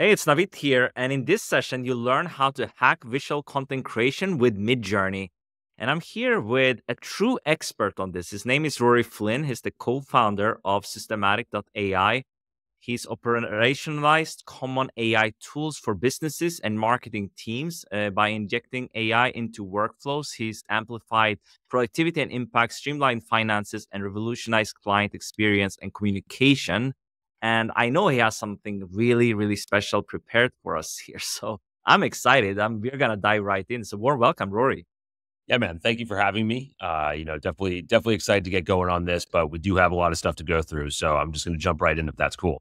Hey, it's Navid here, and in this session, you'll learn how to hack visual content creation with Midjourney. And I'm here with a true expert on this. His name is Rory Flynn. He's the co founder of Systematiq.ai. He's operationalized common AI tools for businesses and marketing teams uh, by injecting AI into workflows. He's amplified productivity and impact, streamlined finances, and revolutionized client experience and communication. And I know he has something really, really special prepared for us here. So I'm excited. I'm, we're going to dive right in. So warm welcome, Rory. Yeah, man. Thank you for having me. Uh, you know, definitely, definitely excited to get going on this, but we do have a lot of stuff to go through. So I'm just going to jump right in if that's cool.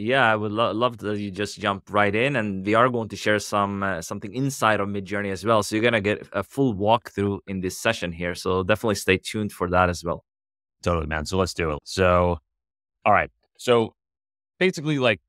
Yeah, I would lo- love that you just jump right in, and we are going to share some uh, something inside of Midjourney as well. So you're gonna get a full walkthrough in this session here. So definitely stay tuned for that as well. Totally, man. So let's do it. So, all right. So basically, like,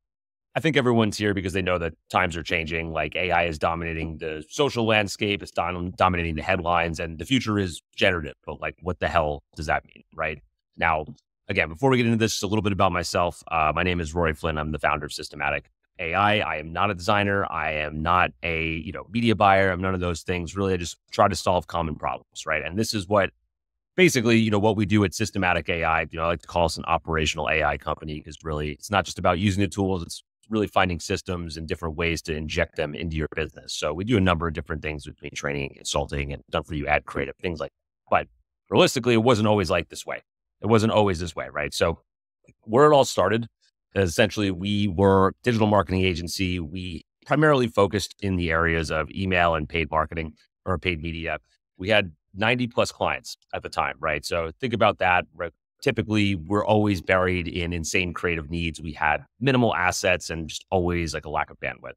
I think everyone's here because they know that times are changing. Like AI is dominating the social landscape, it's dom- dominating the headlines, and the future is generative. But like, what the hell does that mean, right? Now, again, before we get into this, just a little bit about myself. Uh, my name is Rory Flynn. I'm the founder of Systematiq AI. I am not a designer. I am not a you know media buyer. I'm none of those things. Really, I just try to solve common problems, right? And this is what basically, you know, what we do at Systematiq AI, you know, I like to call us an operational AI company because really it's not just about using the tools, it's really finding systems and different ways to inject them into your business. So we do a number of different things between training and consulting and done for you ad creative, things like that. But realistically, it wasn't always like this way. It wasn't always this way, right? So where it all started, essentially we were digital marketing agency. We primarily focused in the areas of email and paid marketing or paid media. We had 90 plus clients at the time, right? So think about that. Typically, we're always buried in insane creative needs. We had minimal assets and just always like a lack of bandwidth.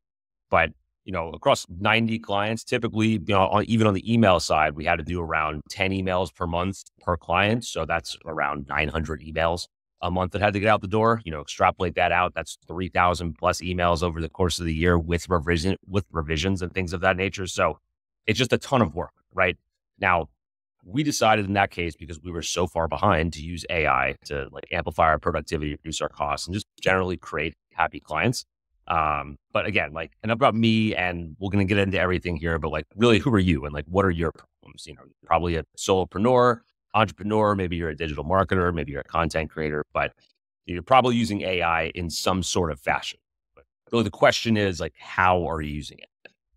But you know, across 90 clients, typically, you know, on, even on the email side, we had to do around 10 emails per month per client. So that's around 900 emails a month that had to get out the door. You know, extrapolate that out. That's 3,000 plus emails over the course of the year with revision, with revisions and things of that nature. So it's just a ton of work, right? Now, we decided in that case because we were so far behind to use AI to like amplify our productivity, reduce our costs, and just generally create happy clients. Um, but again, like, and about me, and we're going to get into everything here, but like, really, who are you and like, what are your problems? You know, probably a solopreneur, entrepreneur, maybe you're a digital marketer, maybe you're a content creator, but you're probably using AI in some sort of fashion. But really, the question is like, how are you using it?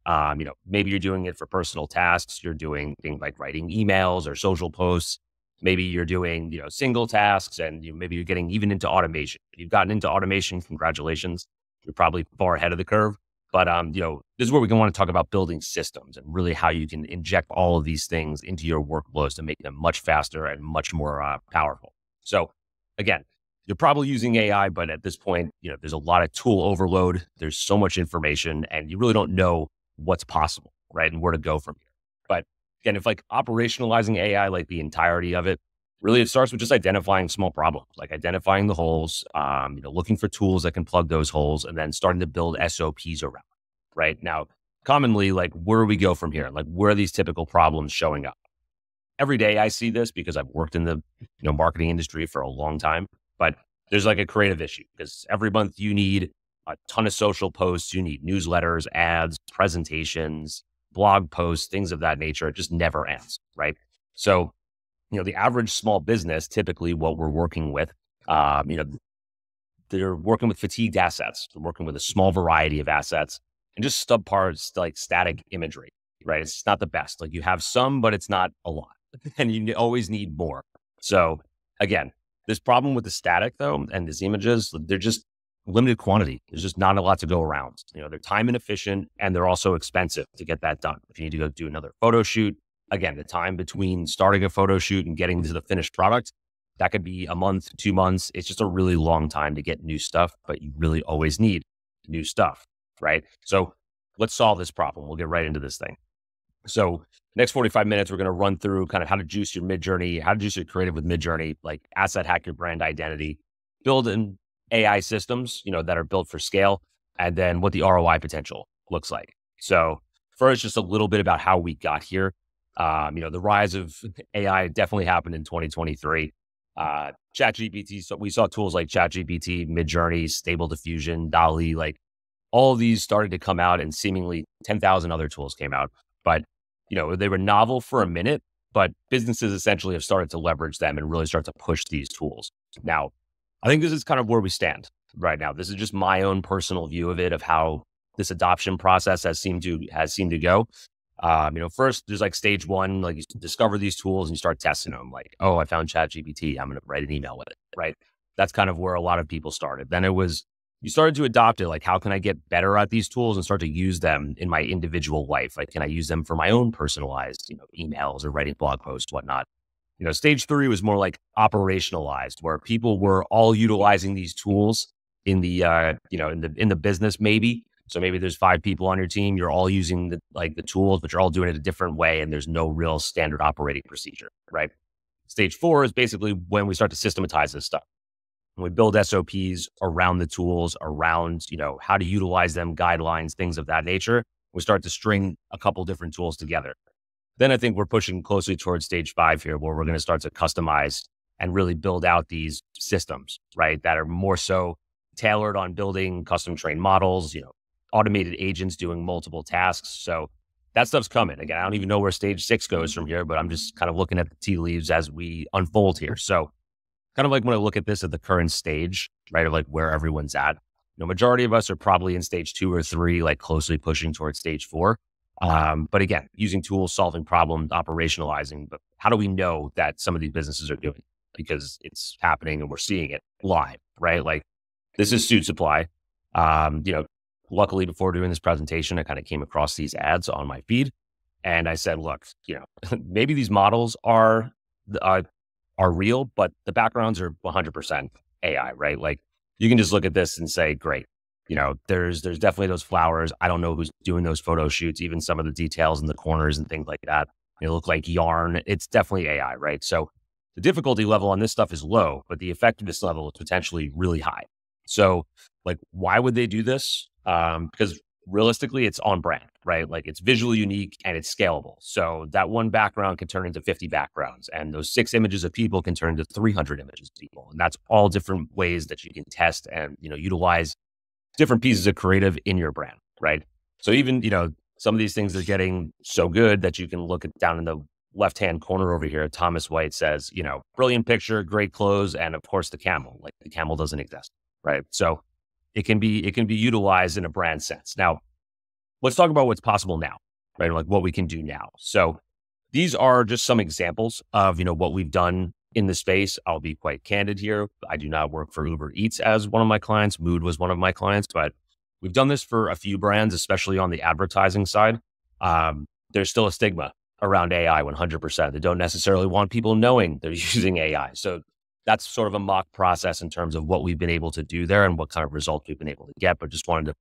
Um, you know, maybe you're doing it for personal tasks. You're doing things like writing emails or social posts. Maybe you're doing, you know, single tasks and you, maybe you're getting even into automation. If you've gotten into automation, congratulations. You're probably far ahead of the curve. But, um, you know, this is where we can want to talk about building systems and really how you can inject all of these things into your workflows to make them much faster and much more uh, powerful. So again, you're probably using AI, but at this point, you know, there's a lot of tool overload. There's so much information and you really don't know what's possible, right? And where to go from here. But again, if like operationalizing AI, like the entirety of it, really it starts with just identifying small problems, like identifying the holes, um, you know, looking for tools that can plug those holes and then starting to build SOPs around, right? Now, commonly, like where do we go from here? Like where are these typical problems showing up? Every day I see this because I've worked in the you know marketing industry for a long time, but there's like a creative issue because every month you need a ton of social posts. You need newsletters, ads, presentations, blog posts, things of that nature. It just never ends, right? So, you know, the average small business, typically what we're working with, um, you know, they're working with fatigued assets. They're working with a small variety of assets and just subpar like static imagery, right? It's not the best. Like you have some, but it's not a lot, and you always need more. So again, this problem with the static though, and these images, they're just limited quantity. There's just not a lot to go around. You know, they're time inefficient and they're also expensive to get that done. If you need to go do another photo shoot, again, the time between starting a photo shoot and getting to the finished product, that could be a month, two months. It's just a really long time to get new stuff, but you really always need new stuff, right? So let's solve this problem. We'll get right into this thing. So next 45 minutes, we're going to run through kind of how to juice your Midjourney, how to juice your creative with Midjourney, like asset hack your brand identity, build and AI systems, you know, that are built for scale, and then what the ROI potential looks like. So first, just a little bit about how we got here. Um, you know, the rise of AI definitely happened in 2023. Uh, ChatGPT, so we saw tools like ChatGPT, Midjourney, Stable Diffusion, DALL-E, like all of these started to come out and seemingly 10,000 other tools came out. But, you know, they were novel for a minute, but businesses essentially have started to leverage them and really start to push these tools. Now, I think this is kind of where we stand right now. This is just my own personal view of it, of how this adoption process has seemed to has seemed to go. Um, you know, first there's like stage one, like you discover these tools and you start testing them. Like, oh, I found ChatGPT. I'm going to write an email with it. Right. That's kind of where a lot of people started. Then it was you started to adopt it. Like, how can I get better at these tools and start to use them in my individual life? Like, can I use them for my own personalized, you know, emails or writing blog posts, whatnot? You know, stage three was more like operationalized, where people were all utilizing these tools in the, uh, you know, in the in the business maybe, so maybe there's five people on your team. You're all using the, like the tools, but you're all doing it a different way, and there's no real standard operating procedure, right? Stage four is basically when we start to systematize this stuff. When we build SOPs around the tools, around you know how to utilize them, guidelines, things of that nature. We start to string a couple different tools together. Then I think we're pushing closely towards stage five here, where we're going to start to customize and really build out these systems, right? That are more so tailored on building custom trained models, you know, automated agents doing multiple tasks. So that stuff's coming. Again, I don't even know where stage six goes from here, but I'm just kind of looking at the tea leaves as we unfold here. So kind of like when I look at this at the current stage, right, of like where everyone's at. You know, majority of us are probably in stage two or three, like closely pushing towards stage four. Um, but again, using tools, solving problems, operationalizing. But how do we know that some of these businesses are doing? Because it's happening and we're seeing it live, right? Like this is Suitsupply. Um, you know, luckily, before doing this presentation, I kind of came across these ads on my feed, and I said, "Look, you know, maybe these models are uh, are real, but the backgrounds are 100% AI, right? Like you can just look at this and say, great." You know, there's there's definitely those flowers. I don't know who's doing those photo shoots, even some of the details in the corners and things like that. They look like yarn. It's definitely AI, right? So the difficulty level on this stuff is low, but the effectiveness level is potentially really high. So, like, why would they do this? um, because realistically, it's on brand, right? Like it's visually unique and it's scalable. So that one background can turn into 50 backgrounds, and those six images of people can turn into 300 images of people. And that's all different ways that you can test and you know utilize different pieces of creative in your brand, right? So even you know some of these things are getting so good that you can look at down in the left hand corner over here. Thomas White says, you know, brilliant picture, great clothes, and of course the camel. Like the camel doesn't exist, right? So it can be it can be utilized in a brand sense. Now, let's talk about what's possible now, right? Like what we can do now. So these are just some examples of you know what we've done in the space. I'll be quite candid here. I do not work for Uber Eats as one of my clients. Mood was one of my clients, but we've done this for a few brands, especially on the advertising side. Um, there's still a stigma around AI 100%. They don't necessarily want people knowing they're using AI. So that's sort of a mock process in terms of what we've been able to do there and what kind of results we've been able to get. But just wanted to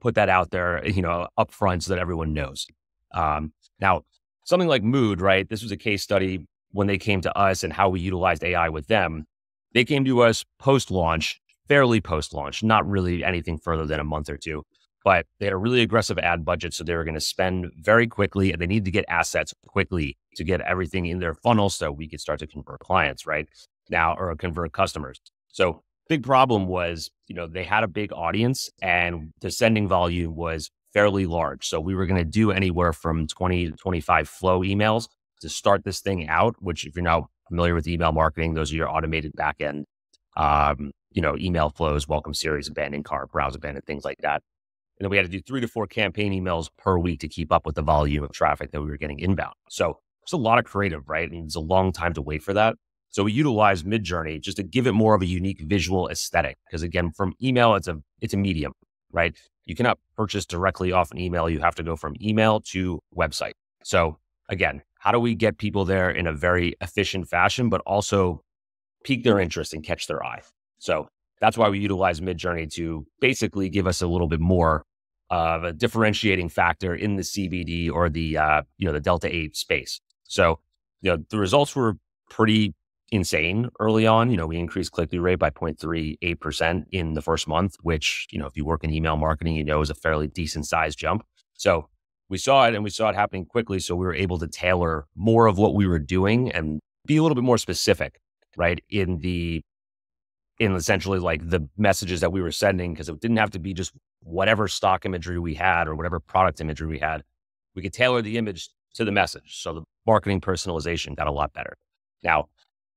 put that out there, you know, up front so that everyone knows. Um, now, something like Mood, right? This was a case study when they came to us and how we utilized AI with them. They came to us post launch, fairly post launch, not really anything further than a month or two, but they had a really aggressive ad budget. So they were going to spend very quickly and they needed to get assets quickly to get everything in their funnel so we could start to convert clients, right? now or convert customers. So big problem was, you know, they had a big audience and the sending volume was fairly large. So we were going to do anywhere from 20 to 25 flow emails to start this thing out, which if you're not familiar with email marketing, those are your automated backend, um, you know, email flows, welcome series, abandoned cart, browse abandoned, things like that. And then we had to do three to four campaign emails per week to keep up with the volume of traffic that we were getting inbound. So it's a lot of creative, right? And it's a long time to wait for that. So we utilize Midjourney just to give it more of a unique visual aesthetic. Because again, from email, it's a it's a medium, right? You cannot purchase directly off an email. You have to go from email to website. So again, how do we get people there in a very efficient fashion, but also pique their interest and catch their eye? So that's why we utilize Midjourney to basically give us a little bit more of a differentiating factor in the CBD or the uh, you know the Delta Eight space. So you know the results were pretty insane early on. You know, we increased click through rate by 0.38% in the first month, which, you know, if you work in email marketing, you know, is a fairly decent sized jump. So we saw it and we saw it happening quickly. So we were able to tailor more of what we were doing and be a little bit more specific, right? In the in essentially like the messages that we were sending because it didn't have to be just whatever stock imagery we had or whatever product imagery we had. We could tailor the image to the message. So the marketing personalization got a lot better. Now,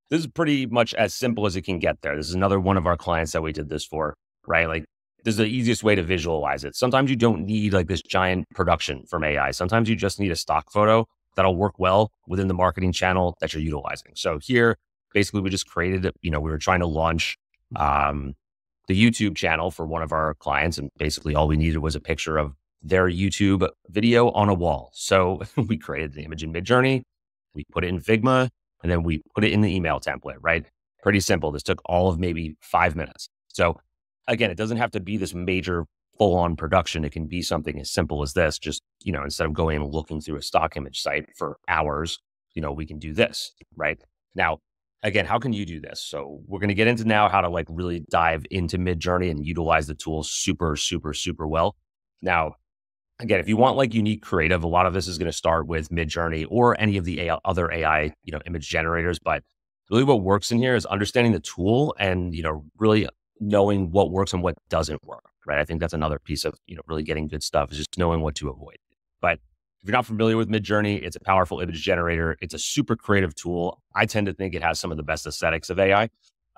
this is pretty much as simple as it can get there. This is another one of our clients that we did this for, right? Like this is the easiest way to visualize it. Sometimes you don't need like this giant production from AI. Sometimes you just need a stock photo that'll work well within the marketing channel that you're utilizing. So here, basically, we just created. You know, we were trying to launch um, the YouTube channel for one of our clients, and basically all we needed was a picture of their YouTube video on a wall. So we created the image in Midjourney, we put it in Figma, and then we put it in the email template. Right? Pretty simple. This took all of maybe five minutes. So again, it doesn't have to be this major full on production. It can be something as simple as this. Just, you know, instead of going and looking through a stock image site for hours, you know, we can do this, right? Now, again, how can you do this? So we're going to get into now how to like really dive into Midjourney and utilize the tool super, super, super well. Now, again, if you want like unique creative, a lot of this is going to start with Midjourney or any of the AI, other AI, you know, image generators. But really, what works in here is understanding the tool and you know really knowing what works and what doesn't work, right? I think that's another piece of, you know, really getting good stuff is just knowing what to avoid. But if you're not familiar with Midjourney, it's a powerful image generator. It's a super creative tool. I tend to think it has some of the best aesthetics of AI.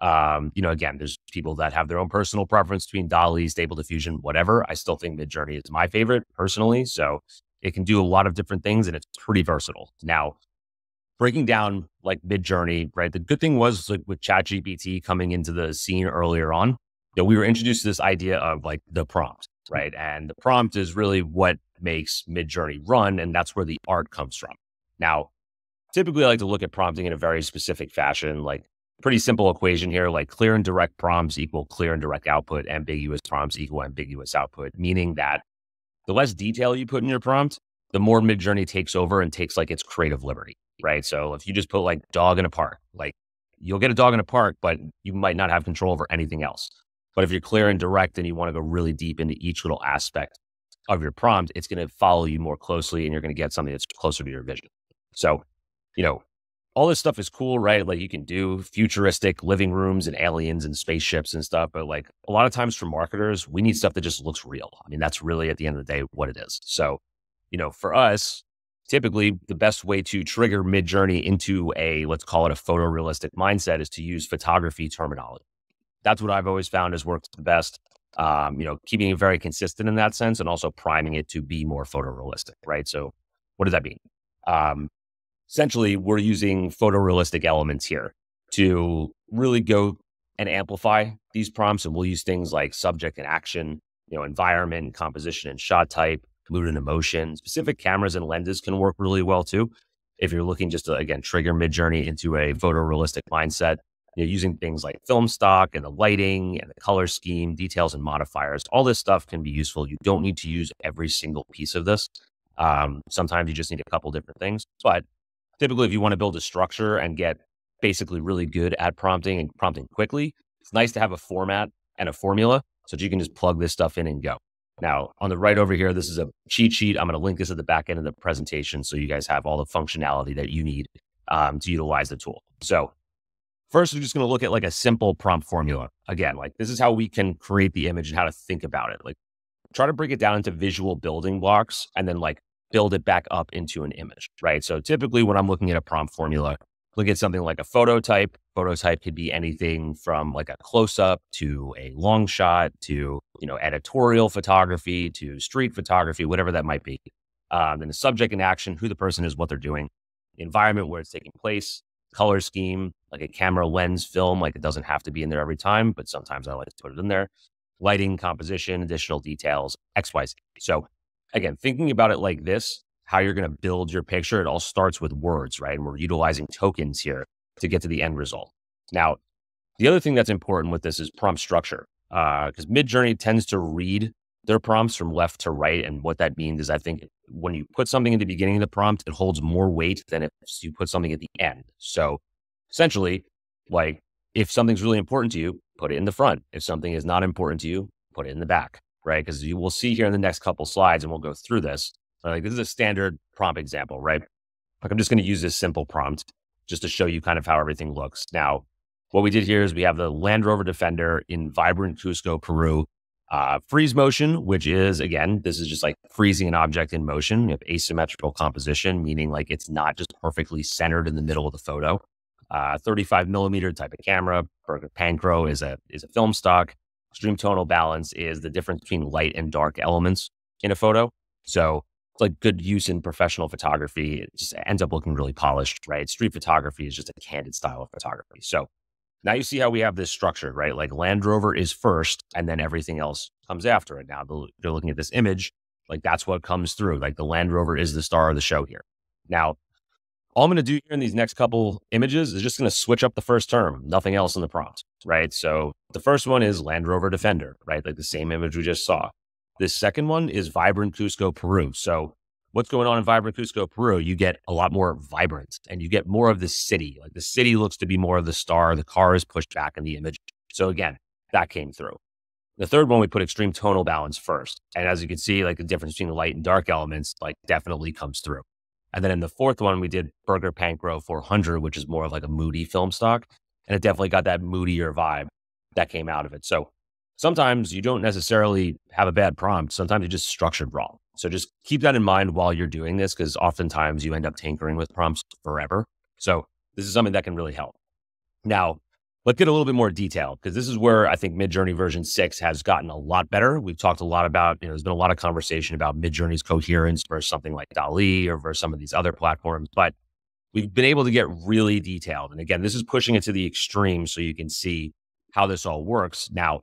Um, you know, again, there's people that have their own personal preference between DALL-E, Stable Diffusion, whatever. I still think Midjourney is my favorite personally. So it can do a lot of different things and it's pretty versatile. Now, breaking down like Midjourney, right? The good thing was like with ChatGPT coming into the scene earlier on, you know, we were introduced to this idea of like the prompt, mm. right? And the prompt is really what makes Midjourney run, and that's where the art comes from. Now, typically I like to look at prompting in a very specific fashion, like pretty simple equation here, like clear and direct prompts equal clear and direct output, ambiguous prompts equal ambiguous output, meaning that the less detail you put in your prompt, the more Midjourney takes over and takes like its creative liberty right? So if you just put like dog in a park, like you'll get a dog in a park, but you might not have control over anything else. But if you're clear and direct and you want to go really deep into each little aspect of your prompt, it's going to follow you more closely and you're going to get something that's closer to your vision. So, you know, all this stuff is cool, right? Like you can do futuristic living rooms and aliens and spaceships and stuff. But like a lot of times for marketers, we need stuff that just looks real. I mean, that's really at the end of the day what it is. So, you know, for us, typically the best way to trigger Midjourney into a let's call it a photorealistic mindset is to use photography terminology. That's what i've always found has worked the best um, you know keeping it very consistent in that sense and also priming it to be more photorealistic right? So what does that mean? Um, essentially we're using photorealistic elements here to really go and amplify these prompts and we'll use things like subject and action you know environment composition and shot type mood and emotion. Specific cameras and lenses can work really well too. If you're looking just to, again, trigger Midjourney into a photorealistic mindset, you know, using things like film stock and the lighting and the color scheme, details and modifiers, all this stuff can be useful. You don't need to use every single piece of this. Um, sometimes you just need a couple different things. But typically, if you want to build a structure and get basically really good at prompting and prompting quickly, it's nice to have a format and a formula so that you can just plug this stuff in and go. Now, on the right over here, this is a cheat sheet. I'm going to link this at the back end of the presentation so you guys have all the functionality that you need um, to utilize the tool. So, first, we're just going to look at like a simple prompt formula. Again, like this is how we can create the image and how to think about it. Like, try to break it down into visual building blocks and then like build it back up into an image, right? So, typically, when I'm looking at a prompt formula, look at something like a photo type. Photo type could be anything from like a close up to a long shot to, you know, editorial photography to street photography, whatever that might be. Um, then the subject and action, who the person is, what they're doing, the environment where it's taking place, color scheme, like a camera lens film, like it doesn't have to be in there every time, but sometimes I like to put it in there. Lighting, composition, additional details, XYZ. So again, thinking about it like this, how you're going to build your picture, it all starts with words, right? And we're utilizing tokens here to get to the end result. Now, the other thing that's important with this is prompt structure, because uh, Midjourney tends to read their prompts from left to right. And what that means is, I think when you put something in the beginning of the prompt, it holds more weight than if you put something at the end. So essentially, like if something's really important to you, put it in the front. If something is not important to you, put it in the back, right? Because you will see here in the next couple slides, and we'll go through this. Like this is a standard prompt example, right? Like I'm just going to use this simple prompt just to show you kind of how everything looks. Now, what we did here is we have the Land Rover Defender in Vibrant Cusco, Peru. Uh, freeze motion, which is again, this is just like freezing an object in motion. You have asymmetrical composition, meaning like it's not just perfectly centered in the middle of the photo. Uh, 35 millimeter type of camera. Bergger Pancro is a is a film stock. Extreme tonal balance is the difference between light and dark elements in a photo. So like good use in professional photography. It just ends up looking really polished, right? Street photography is just a candid style of photography. So now you see how we have this structure, right? Like Land Rover is first and then everything else comes after it. Now they're looking at this image, like that's what comes through. Like the Land Rover is the star of the show here. Now, all I'm going to do here in these next couple images is just going to switch up the first term, nothing else in the prompt, right? So the first one is Land Rover Defender, right? Like the same image we just saw. This second one is Vibrant Cusco, Peru. So what's going on in Vibrant Cusco, Peru? You get a lot more vibrance and you get more of the city. Like the city looks to be more of the star. The car is pushed back in the image. So again, that came through. The third one, we put extreme tonal balance first. And as you can see, like the difference between the light and dark elements, like definitely comes through. And then in the fourth one, we did Bergger Pancro 400, which is more of like a moody film stock. And it definitely got that moodier vibe that came out of it. So sometimes you don't necessarily have a bad prompt. Sometimes you just structured wrong. So just keep that in mind while you're doing this, because oftentimes you end up tinkering with prompts forever. So this is something that can really help. Now, let's get a little bit more detailed because this is where I think Midjourney version six has gotten a lot better. We've talked a lot about, you know, there's been a lot of conversation about Midjourney's coherence versus something like DALL-E or versus some of these other platforms, but we've been able to get really detailed. And again, this is pushing it to the extreme so you can see how this all works. Now,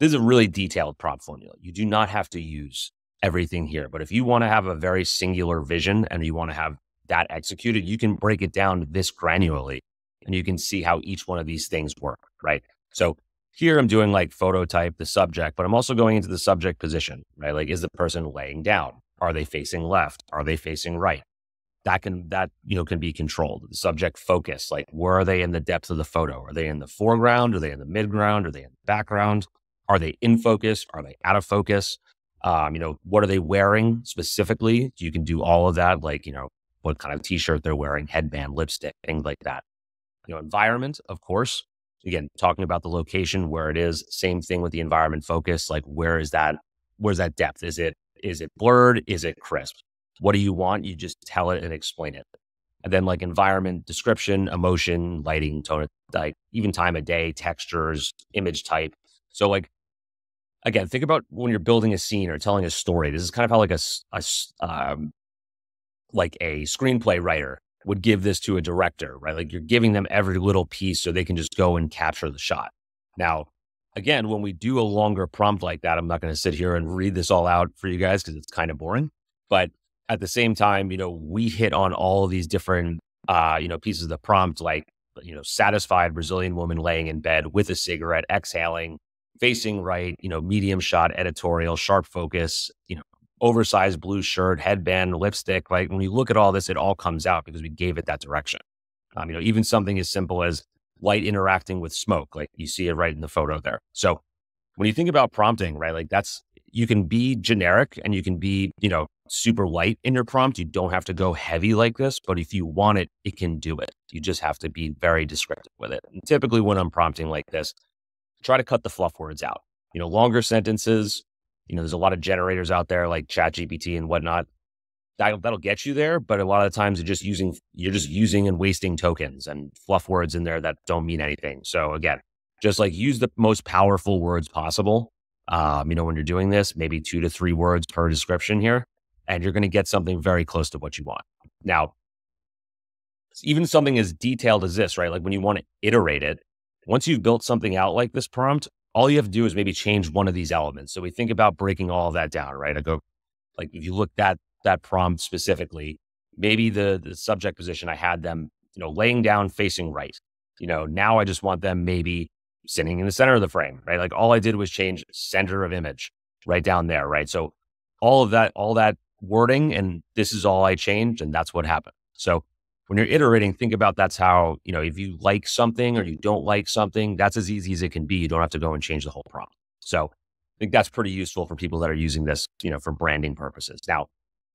this is a really detailed prompt formula. You do not have to use everything here, but if you want to have a very singular vision and you want to have that executed, you can break it down this granularly and you can see how each one of these things work, right? So here I'm doing like photo type, the subject, but I'm also going into the subject position, right? Like, is the person laying down? Are they facing left? Are they facing right? That can, that, you know, can be controlled. The subject focus, like where are they in the depth of the photo? Are they in the foreground? Are they in the midground? Are they in the background? Are they in focus? Are they out of focus? Um, you know, what are they wearing specifically? You can do all of that, like, you know, what kind of t-shirt they're wearing, headband, lipstick, things like that. You know, environment, of course. Again, talking about the location where it is, same thing with the environment focus. Like, where is that? Where's that depth? Is it is it blurred? Is it crisp? What do you want? You just tell it and explain it. And then like environment description, emotion, lighting, tone, like even time of day, textures, image type. So like again, think about when you're building a scene or telling a story. This is kind of how like a, a um, like a screenplay writer would give this to a director, right? Like you're giving them every little piece so they can just go and capture the shot. Now, again, when we do a longer prompt like that, I'm not going to sit here and read this all out for you guys because it's kind of boring. But at the same time, you know, we hit on all these different, uh, you know, pieces of the prompt, like, you know, satisfied Brazilian woman laying in bed with a cigarette, exhaling, facing right, you know, medium shot, editorial, sharp focus, you know, oversized blue shirt, headband, lipstick. Like when you look at all this, it all comes out because we gave it that direction. Um, you know, even something as simple as light interacting with smoke, like you see it right in the photo there. So when you think about prompting, right, like that's you can be generic and you can be, you know, super light in your prompt. You don't have to go heavy like this, but if you want it, it can do it. You just have to be very descriptive with it. And typically when I'm prompting like this, try to cut the fluff words out. You know, longer sentences. You know, there's a lot of generators out there like ChatGPT and whatnot. That'll, that'll get you there, but a lot of times you're just using you're just using and wasting tokens and fluff words in there that don't mean anything. So again, just like use the most powerful words possible. Um, you know, when you're doing this, maybe two to three words per description here, and you're going to get something very close to what you want. Now, even something as detailed as this, right? Like when you want to iterate it, once you've built something out like this prompt, all you have to do is maybe change one of these elements. So we think about breaking all that down, right? I go like if you look at that prompt specifically, maybe the the subject position I had them, you know, laying down facing right. You know, now I just want them maybe sitting in the center of the frame, right? Like all I did was change center of image right down there, right? So all of that, all that wording, and this is all I changed, and that's what happened. So when you're iterating, think about that's how, you know, if you like something or you don't like something, that's as easy as it can be. You don't have to go and change the whole prompt. So I think that's pretty useful for people that are using this, you know, for branding purposes. Now,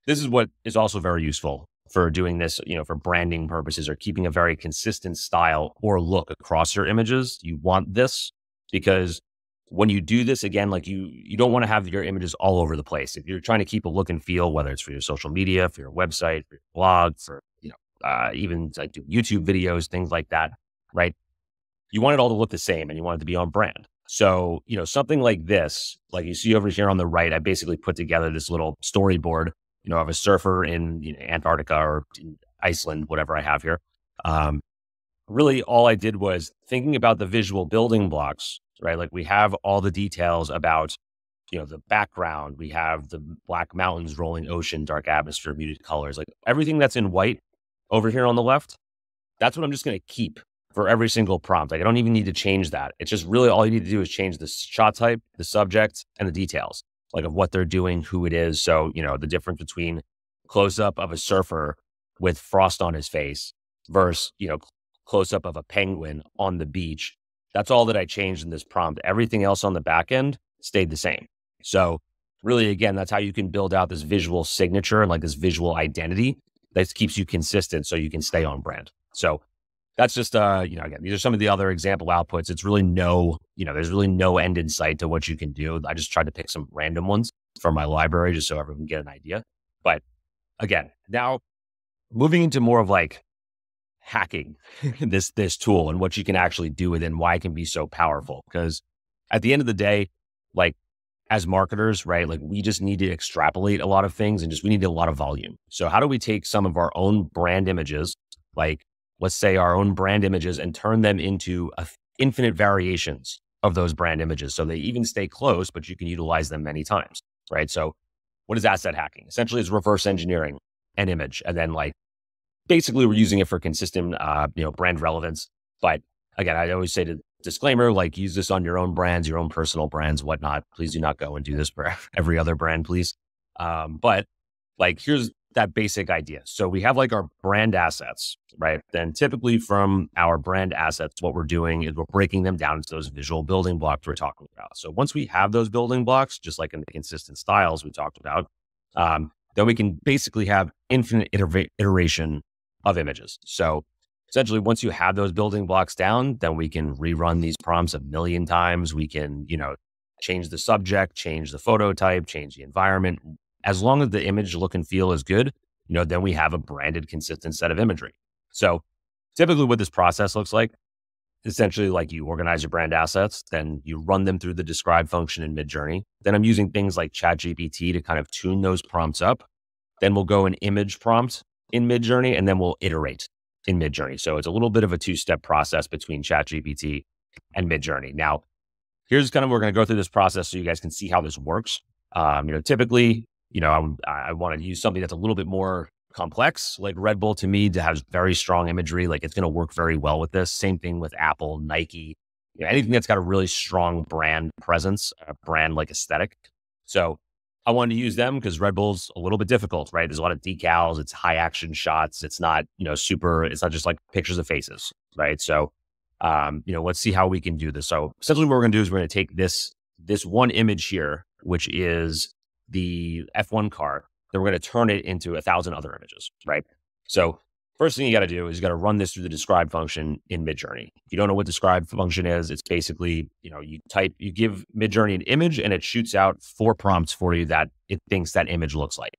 this is what is also very useful for doing this, you know, for branding purposes or keeping a very consistent style or look across your images. You want this because when you do this again, like you, you don't want to have your images all over the place. If you're trying to keep a look and feel, whether it's for your social media, for your website, for your blog, for, uh, even like do YouTube videos, things like that, right? You want it all to look the same and you want it to be on brand. So, you know, something like this, like you see over here on the right, I basically put together this little storyboard, you know, of a surfer in you know, Antarctica or Iceland, whatever I have here. Um, really, all I did was thinking about the visual building blocks, right? Like we have all the details about, you know, the background. We have the black mountains, rolling ocean, dark atmosphere, muted colors, like everything that's in white over here on the left. That's what I'm just going to keep for every single prompt. Like I don't even need to change that. It's just really all you need to do is change the shot type, the subject, and the details, like of what they're doing, who it is. So, you know, the difference between close up of a surfer with frost on his face versus, you know, close up of a penguin on the beach. That's all that I changed in this prompt. Everything else on the back end stayed the same. So, really, again, that's how you can build out this visual signature and like this visual identity that keeps you consistent so you can stay on brand. So, that's just uh you know again these are some of the other example outputs. It's really no you know there's really no end in sight to what you can do. I just tried to pick some random ones from my library just so everyone can get an idea. But again now moving into more of like hacking this this tool and what you can actually do with it and why it can be so powerful. Because at the end of the day like as marketers right like we just need to extrapolate a lot of things and just we need a lot of volume so how do we take some of our own brand images like let's say our own brand images and turn them into infinite variations of those brand images. So they even stay close, but you can utilize them many times, right? So what is asset hacking? Essentially, it's reverse engineering an image, and then like basically we're using it for consistent, uh, you know, brand relevance. But again, I always say to disclaimer, like use this on your own brands, your own personal brands, whatnot. Please do not go and do this for every other brand, please. Um, but like here's that basic idea. So we have like our brand assets, right? Then typically from our brand assets, what we're doing is we're breaking them down into those visual building blocks we're talking about. So once we have those building blocks, just like in the consistent styles we talked about, um, then we can basically have infinite iteration of images. So essentially, once you have those building blocks down, then we can rerun these prompts a million times. We can, you know, change the subject, change the photo type, change the environment, as long as the image look and feel is good, you know, then we have a branded, consistent set of imagery. So typically what this process looks like, essentially like you organize your brand assets, then you run them through the describe function in Midjourney. Then I'm using things like ChatGPT to kind of tune those prompts up. Then we'll go an image prompt in Midjourney, and then we'll iterate in Midjourney. So it's a little bit of a two-step process between ChatGPT and Midjourney. Now, here's kind of we're going to go through this process so you guys can see how this works. Um, you know, typically you know, I, I want to use something that's a little bit more complex. Like Red Bull to me to have very strong imagery. Like it's going to work very well with this. Same thing with Apple, Nike, you know, anything that's got a really strong brand presence, a brand like aesthetic. So I wanted to use them because Red Bull's a little bit difficult, right? There's a lot of decals, it's high action shots. It's not, you know, super, it's not just like pictures of faces, right? So, um, you know, let's see how we can do this. So essentially what we're going to do is we're going to take this, this one image here, which is the F1 car, then we're going to turn it into a thousand other images, right? So first thing you got to do is you got to run this through the describe function in Midjourney. If you don't know what describe function is, it's basically, you know, you type, you give Midjourney an image and it shoots out four prompts for you that it thinks that image looks like.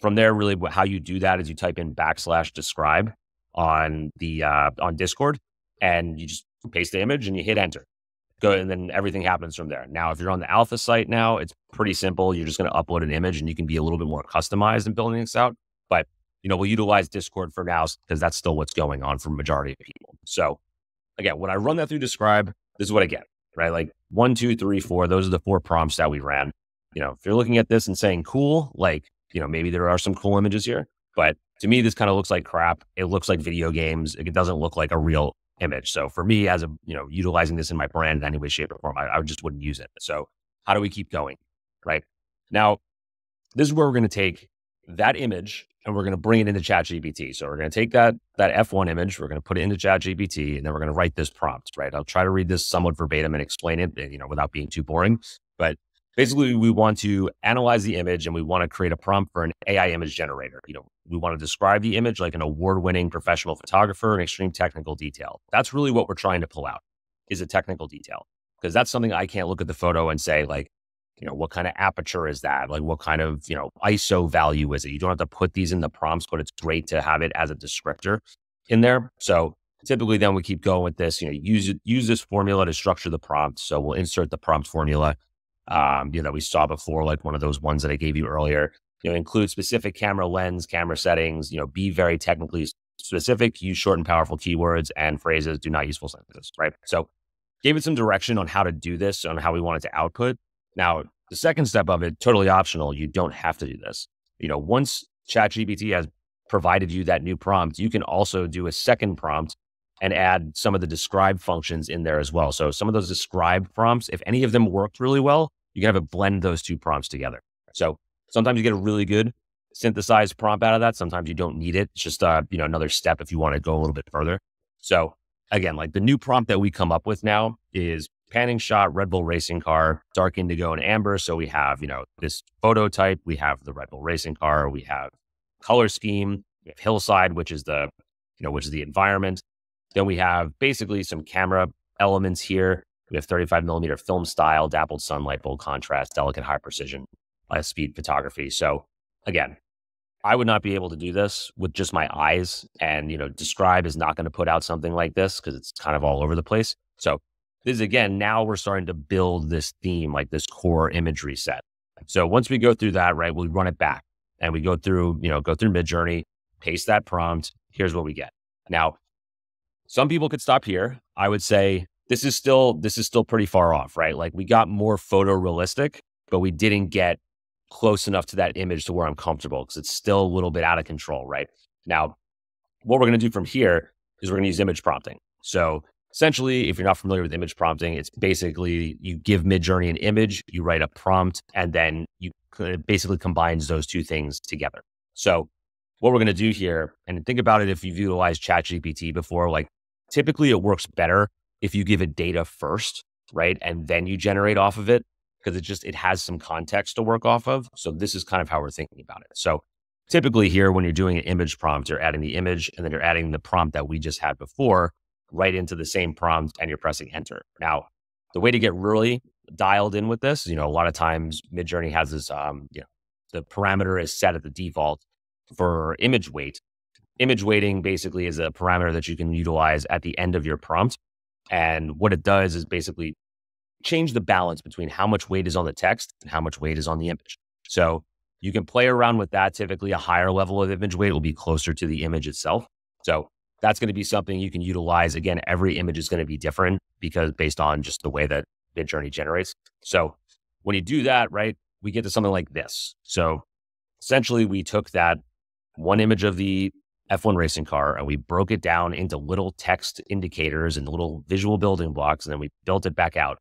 From there, really how you do that is you type in backslash describe on the, uh, on Discord and you just paste the image and you hit enter go and then everything happens from there. Now, if you're on the alpha site now, it's pretty simple. You're just going to upload an image and you can be a little bit more customized in building this out. But, you know, we'll utilize Discord for now because that's still what's going on for majority of people. So again, when I run that through Describe, this is what I get, right? Like one, two, three, four, those are the four prompts that we ran. You know, if you're looking at this and saying cool, like, you know, maybe there are some cool images here, but to me, this kind of looks like crap. It looks like video games. It doesn't look like a real image. So for me, as a you know, utilizing this in my brand in any way, shape, or form, I, I just wouldn't use it. So how do we keep going? Right now, this is where we're going to take that image and we're going to bring it into ChatGPT. So we're going to take that that F1 image, we're going to put it into ChatGPT, and then we're going to write this prompt. Right. I'll try to read this somewhat verbatim and explain it, you know, without being too boring. But basically we want to analyze the image and we want to create a prompt for an AI image generator. You know, we want to describe the image like an award-winning professional photographer in extreme technical detail. That's really what we're trying to pull out is a technical detail because that's something I can't look at the photo and say like, you know, what kind of aperture is that? Like what kind of, you know, ISO value is it? You don't have to put these in the prompts, but it's great to have it as a descriptor in there. So typically then we keep going with this, you know, use use this formula to structure the prompt. So we'll insert the prompt formula um, you know, that we saw before, like one of those ones that I gave you earlier. You know, include specific camera lens, camera settings. You know, be very technically specific. Use short and powerful keywords and phrases. Do not use full sentences. Right. So, gave it some direction on how to do this, on how we wanted to output. Now, the second step of it, totally optional. You don't have to do this. You know, once ChatGPT has provided you that new prompt, you can also do a second prompt and add some of the describe functions in there as well. So some of those describe prompts, if any of them worked really well, you can have it blend those two prompts together. So sometimes you get a really good synthesized prompt out of that. Sometimes you don't need it. It's just uh, you know, another step if you want to go a little bit further. So again, like the new prompt that we come up with now is panning shot, Red Bull racing car, dark indigo and amber. So we have, you know, this photo type, we have the Red Bull racing car, we have color scheme, we have hillside, which is the, you know, which is the environment. Then we have basically some camera elements here. We have 35 millimeter film style, dappled sunlight, bold contrast, delicate high precision, high speed photography. So again, I would not be able to do this with just my eyes. And, you know, Describe is not going to put out something like this because it's kind of all over the place. So this is again, now we're starting to build this theme, like this core imagery set. So once we go through that, right, we run it back and we go through, you know, go through Midjourney, paste that prompt. Here's what we get. Now, some people could stop here. I would say this is still this is still pretty far off, right? Like we got more photorealistic, but we didn't get close enough to that image to where I'm comfortable because it's still a little bit out of control, right? Now, what we're going to do from here is we're going to use image prompting. So essentially, if you're not familiar with image prompting, it's basically you give Midjourney an image, you write a prompt, and then you basically combines those two things together. So what we're going to do here, and think about it if you've utilized ChatGPT before, like typically it works better if you give it data first, right? And then you generate off of it because it just it has some context to work off of. So this is kind of how we're thinking about it. So typically here when you're doing an image prompt, you're adding the image and then you're adding the prompt that we just had before right into the same prompt and you're pressing enter. Now, the way to get really dialed in with this, you know, a lot of times Midjourney has this um, you know, the parameter is set at the default for image weight. Image weighting basically is a parameter that you can utilize at the end of your prompt. And what it does is basically change the balance between how much weight is on the text and how much weight is on the image. So you can play around with that. Typically, a higher level of image weight will be closer to the image itself. So that's going to be something you can utilize. Again, every image is going to be different because based on just the way that Midjourney generates. So when you do that, right, we get to something like this. So essentially, we took that one image of the F1 racing car and we broke it down into little text indicators and little visual building blocks. And then we built it back out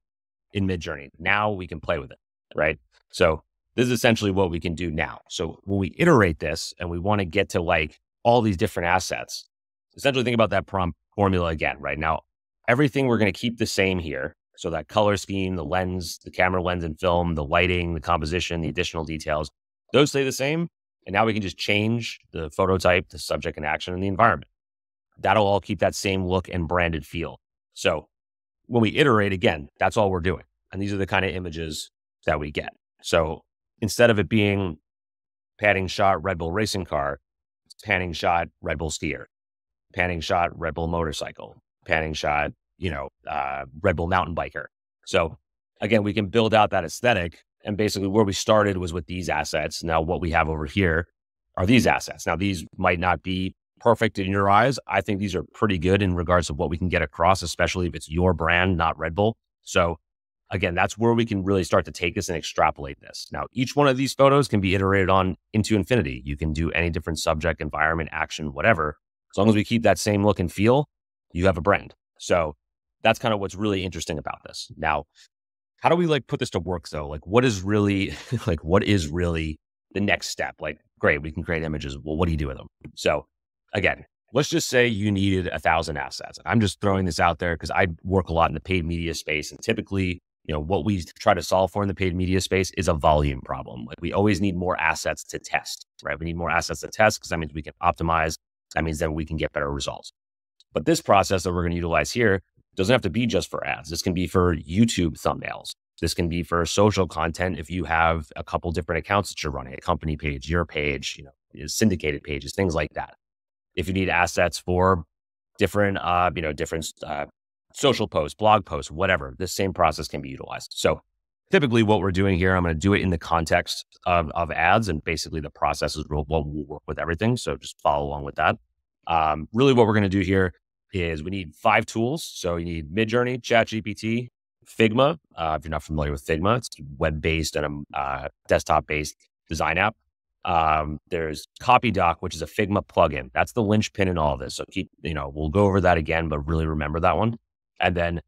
in Midjourney. Now we can play with it, right? So this is essentially what we can do now. So when we iterate this and we want to get to like all these different assets, essentially think about that prompt formula again, right? Now, everything we're going to keep the same here. So that color scheme, the lens, the camera lens and film, the lighting, the composition, the additional details, those stay the same. And now we can just change the photo type, the subject and action, and the environment. That'll all keep that same look and branded feel. So when we iterate again, that's all we're doing. And these are the kind of images that we get. So instead of it being panning shot Red Bull racing car, it's panning shot Red Bull skier, panning shot Red Bull motorcycle, panning shot, you know, uh, Red Bull mountain biker. So again, we can build out that aesthetic and basically, where we started was with these assets. Now, what we have over here are these assets. Now, these might not be perfect in your eyes. I think these are pretty good in regards to what we can get across, especially if it's your brand, not Red Bull. So, again, that's where we can really start to take this and extrapolate this. Now, each one of these photos can be iterated on into infinity. You can do any different subject, environment, action, whatever. As long as we keep that same look and feel, you have a brand. So, that's kind of what's really interesting about this. Now, how do we like put this to work though? Like what is really like what is really the next step? Like, great, we can create images. Well, what do you do with them? So again, let's just say you needed a thousand assets. I'm just throwing this out there because I work a lot in the paid media space. And typically you know, what we try to solve for in the paid media space is a volume problem. Like we always need more assets to test, right? We need more assets to test because that means we can optimize. That means then we can get better results. But this process that we're going to utilize here doesn't have to be just for ads. This can be for YouTube thumbnails. This can be for social content if you have a couple different accounts that you're running, a company page, your page, you know, syndicated pages, things like that. If you need assets for different, uh, you know, different uh, social posts, blog posts, whatever, this same process can be utilized. So typically what we're doing here, I'm going to do it in the context of, of ads and basically the process is what will work with everything. So just follow along with that. Um, really what we're going to do here is we need five tools. So you need Midjourney, ChatGPT, Figma. Uh, if you're not familiar with Figma, it's web-based and a uh, desktop-based design app. Um, there's CopyDoc, which is a Figma plugin. That's the linchpin in all of this. So keep, you know, we'll go over that again, but really remember that one. And then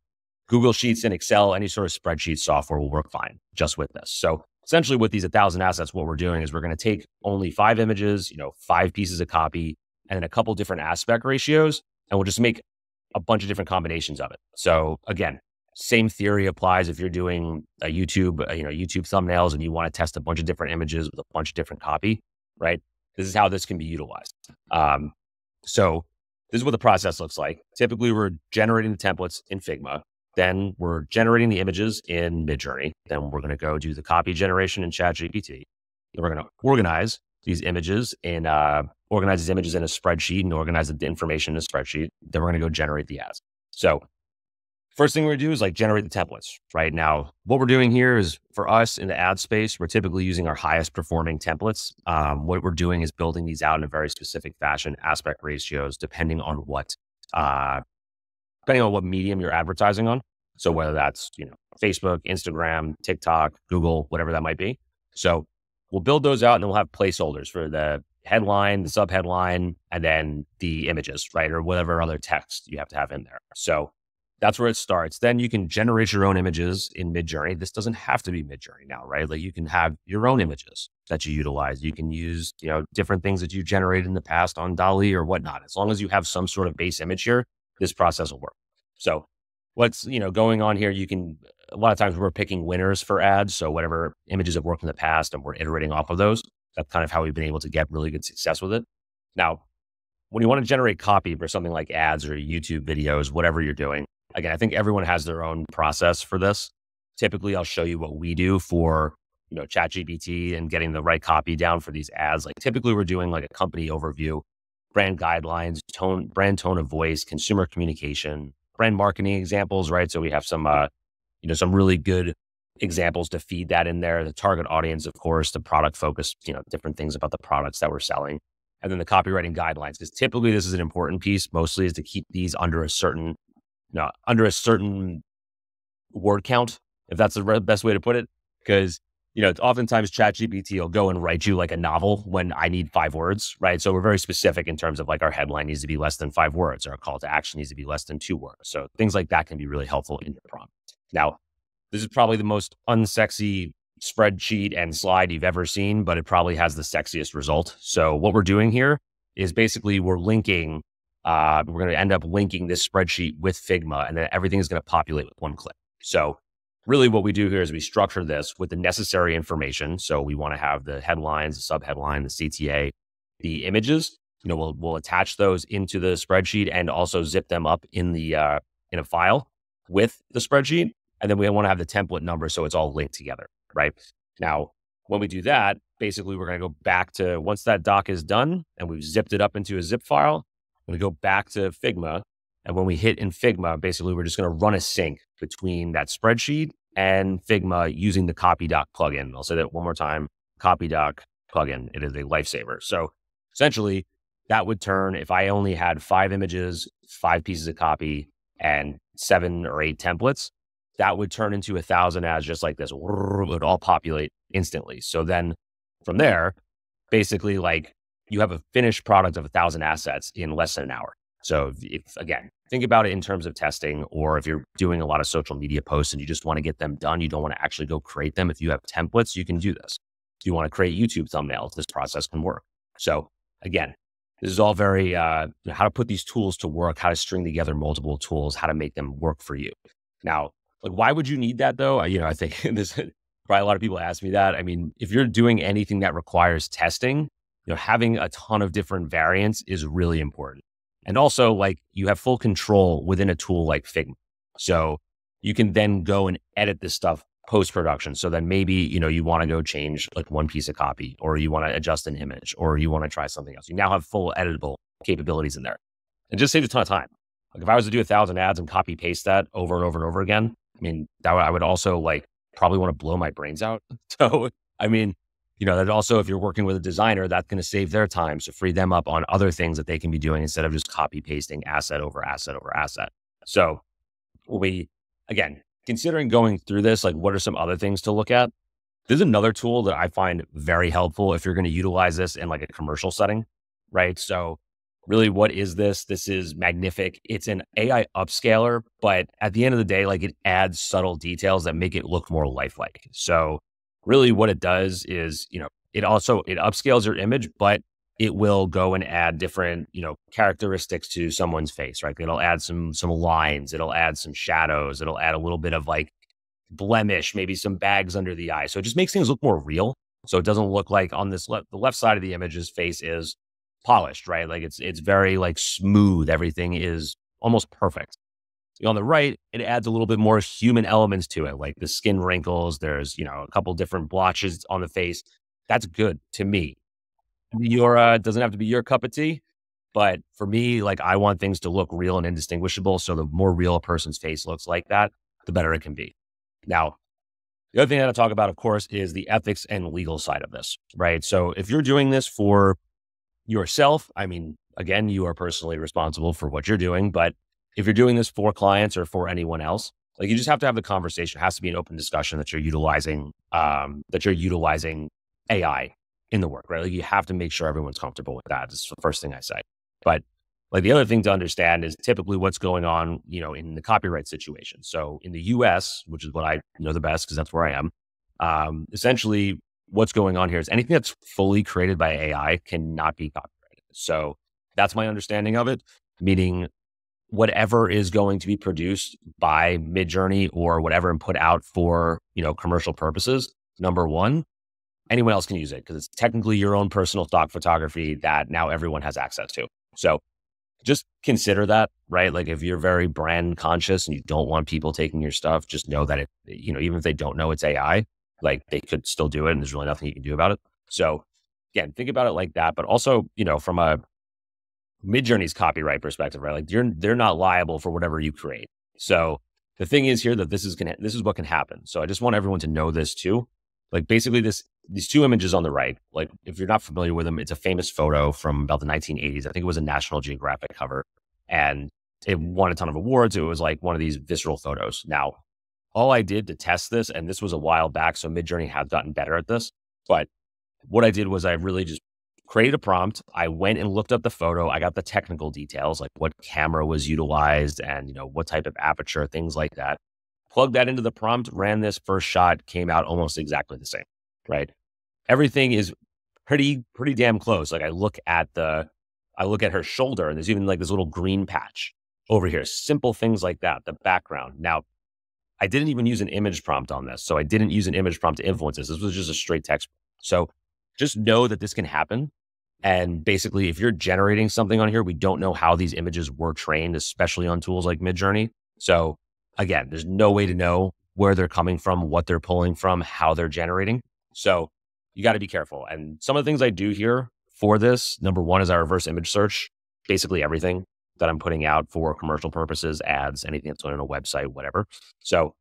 Google Sheets and Excel, any sort of spreadsheet software will work fine just with this. So essentially with these 1000 assets, what we're doing is we're going to take only five images, you know, five pieces of copy and then a couple different aspect ratios, and we'll just make a bunch of different combinations of it. So again, same theory applies if you're doing a YouTube, you know, YouTube thumbnails and you want to test a bunch of different images with a bunch of different copy, right? This is how this can be utilized. Um, so this is what the process looks like. Typically, we're generating the templates in Figma. Then we're generating the images in Midjourney. Then we're going to go do the copy generation in ChatGPT. Then we're going to organize these images in uh, organize these images in a spreadsheet and organize the information in a spreadsheet. Then we're going to go generate the ads. So first thing we're going to do is like generate the templates. Right now, what we're doing here is for us in the ad space, we're typically using our highest performing templates. Um, what we're doing is building these out in a very specific fashion, aspect ratios, depending on what, uh, depending on what medium you're advertising on. So whether that's you know Facebook, Instagram, TikTok, Google, whatever that might be. So we'll build those out and then we'll have placeholders for the headline, the subheadline, and then the images, right? Or whatever other text you have to have in there. So that's where it starts. Then you can generate your own images in Midjourney. This doesn't have to be Midjourney now, right? Like you can have your own images that you utilize. You can use, you know, different things that you generated in the past on DALL-E or whatnot. As long as you have some sort of base image here, this process will work. So what's, you know, going on here, you can a lot of times we're picking winners for ads. So whatever images have worked in the past and we're iterating off of those. That's kind of how we've been able to get really good success with it. Now, when you want to generate copy for something like ads or YouTube videos, whatever you're doing, again, I think everyone has their own process for this. Typically, I'll show you what we do for you know ChatGPT and getting the right copy down for these ads. Like typically, we're doing like a company overview, brand guidelines, tone, brand tone of voice, consumer communication, brand marketing examples, right? So we have some, uh, you know, some really good examples to feed that in there. The target audience, of course, the product focus, you know, different things about the products that we're selling. And then the copywriting guidelines, because typically this is an important piece, mostly is to keep these under a certain, you know, under a certain word count, if that's the best way to put it. Because, you know, oftentimes ChatGPT will go and write you like a novel when I need five words, right? So we're very specific in terms of like our headline needs to be less than five words, or our call to action needs to be less than two words. So things like that can be really helpful in your prompt. Now, this is probably the most unsexy spreadsheet and slide you've ever seen, but it probably has the sexiest result. So what we're doing here is basically we're linking, uh, we're going to end up linking this spreadsheet with Figma, and then everything is going to populate with one click. So really what we do here is we structure this with the necessary information. So we want to have the headlines, the subheadline, the CTA, the images. You know, we'll we'll attach those into the spreadsheet and also zip them up in the uh, in a file with the spreadsheet. And then we want to have the template number so it's all linked together, right? Now, when we do that, basically we're going to go back to once that doc is done and we've zipped it up into a zip file, I'm going to go back to Figma. And when we hit in Figma, basically we're just going to run a sync between that spreadsheet and Figma using the CopyDoc plugin. I'll say that one more time. CopyDoc plugin. It is a lifesaver. So essentially that would turn if I only had five images, five pieces of copy and seven or eight templates, that would turn into a thousand ads just like this. It would all populate instantly. So then from there, basically like you have a finished product of a thousand assets in less than an hour. So if, again, think about it in terms of testing, or if you're doing a lot of social media posts and you just want to get them done, you don't want to actually go create them. If you have templates, you can do this. If you want to create YouTube thumbnails, this process can work. So again, this is all very uh, how to put these tools to work, how to string together multiple tools, how to make them work for you. Now, like, why would you need that though? You know, I think this probably a lot of people ask me that. I mean, if you're doing anything that requires testing, you know, having a ton of different variants is really important. And also, like, you have full control within a tool like Figma. So you can then go and edit this stuff post production. So then maybe, you know, you want to go change like one piece of copy or you want to adjust an image or you want to try something else. You now have full editable capabilities in there. And just saves a ton of time. Like if I was to do a thousand ads and copy paste that over and over and over again, I mean, that I would also like probably want to blow my brains out. So, I mean, you know, that also, if you're working with a designer, that's going to save their time. So free them up on other things that they can be doing instead of just copy pasting asset over asset over asset. So we, again, considering going through this, like what are some other things to look at? There's another tool that I find very helpful if you're going to utilize this in like a commercial setting, right? So really what is this? This is Magnific. It's an AI upscaler, but at the end of the day, like it adds subtle details that make it look more lifelike. So really what it does is, you know, it also it upscales your image, but it will go and add different, you know, characteristics to someone's face, right? It'll add some some lines, it'll add some shadows, it'll add a little bit of like blemish, maybe some bags under the eye. So it just makes things look more real. So it doesn't look like on this left the left side of the image's face is polished, right? Like it's it's very like smooth. Everything is almost perfect. On the right, it adds a little bit more human elements to it, like the skin wrinkles. There's, you know, a couple different blotches on the face. That's good to me. Your uh, doesn't have to be your cup of tea, but for me, like I want things to look real and indistinguishable. So the more real a person's face looks like that, the better it can be. Now, the other thing I that I talk about, of course, is the ethics and legal side of this, right? So if you're doing this for yourself, I mean, again, you are personally responsible for what you're doing. But if you're doing this for clients or for anyone else, like you just have to have the conversation. It has to be an open discussion that you're utilizing, um, that you're utilizing AI in the work, right? Like you have to make sure everyone's comfortable with that. It's the first thing I say. But like the other thing to understand is typically what's going on, you know, in the copyright situation. So in the US, which is what I know the best because that's where I am, um, essentially what's going on here is anything that's fully created by AI cannot be copyrighted. So that's my understanding of it, meaning whatever is going to be produced by Midjourney or whatever and put out for, you know, commercial purposes, number one, anyone else can use it because it's technically your own personal stock photography that now everyone has access to. So just consider that, right? Like if you're very brand conscious and you don't want people taking your stuff, just know that it, you know, even if they don't know it's AI, like they could still do it and there's really nothing you can do about it. So again, think about it like that. But also, you know, from a Midjourney's copyright perspective, right? Like you're they're not liable for whatever you create. So the thing is here that this is gonna this is what can happen. So I just want everyone to know this too. Like basically this these two images on the right, like if you're not familiar with them, it's a famous photo from about the 1980s. I think it was a National Geographic cover and it won a ton of awards. It was like one of these visceral photos. Now, all I did to test this, and this was a while back, so Midjourney has gotten better at this. But what I did was I really just created a prompt. I went and looked up the photo. I got the technical details, like what camera was utilized and you know what type of aperture, things like that. Plugged that into the prompt, ran this first shot, came out almost exactly the same. Right. Everything is pretty, pretty damn close. Like I look at the I look at her shoulder and there's even like this little green patch over here. Simple things like that. The background. Now, I didn't even use an image prompt on this. So I didn't use an image prompt to influence this. This was just a straight text. So just know that this can happen. And basically, if you're generating something on here, we don't know how these images were trained, especially on tools like Midjourney. So again, there's no way to know where they're coming from, what they're pulling from, how they're generating. So you got to be careful. And some of the things I do here for this, number one is I reverse image search basically everything that I'm putting out for commercial purposes, ads, anything that's on a website, whatever. So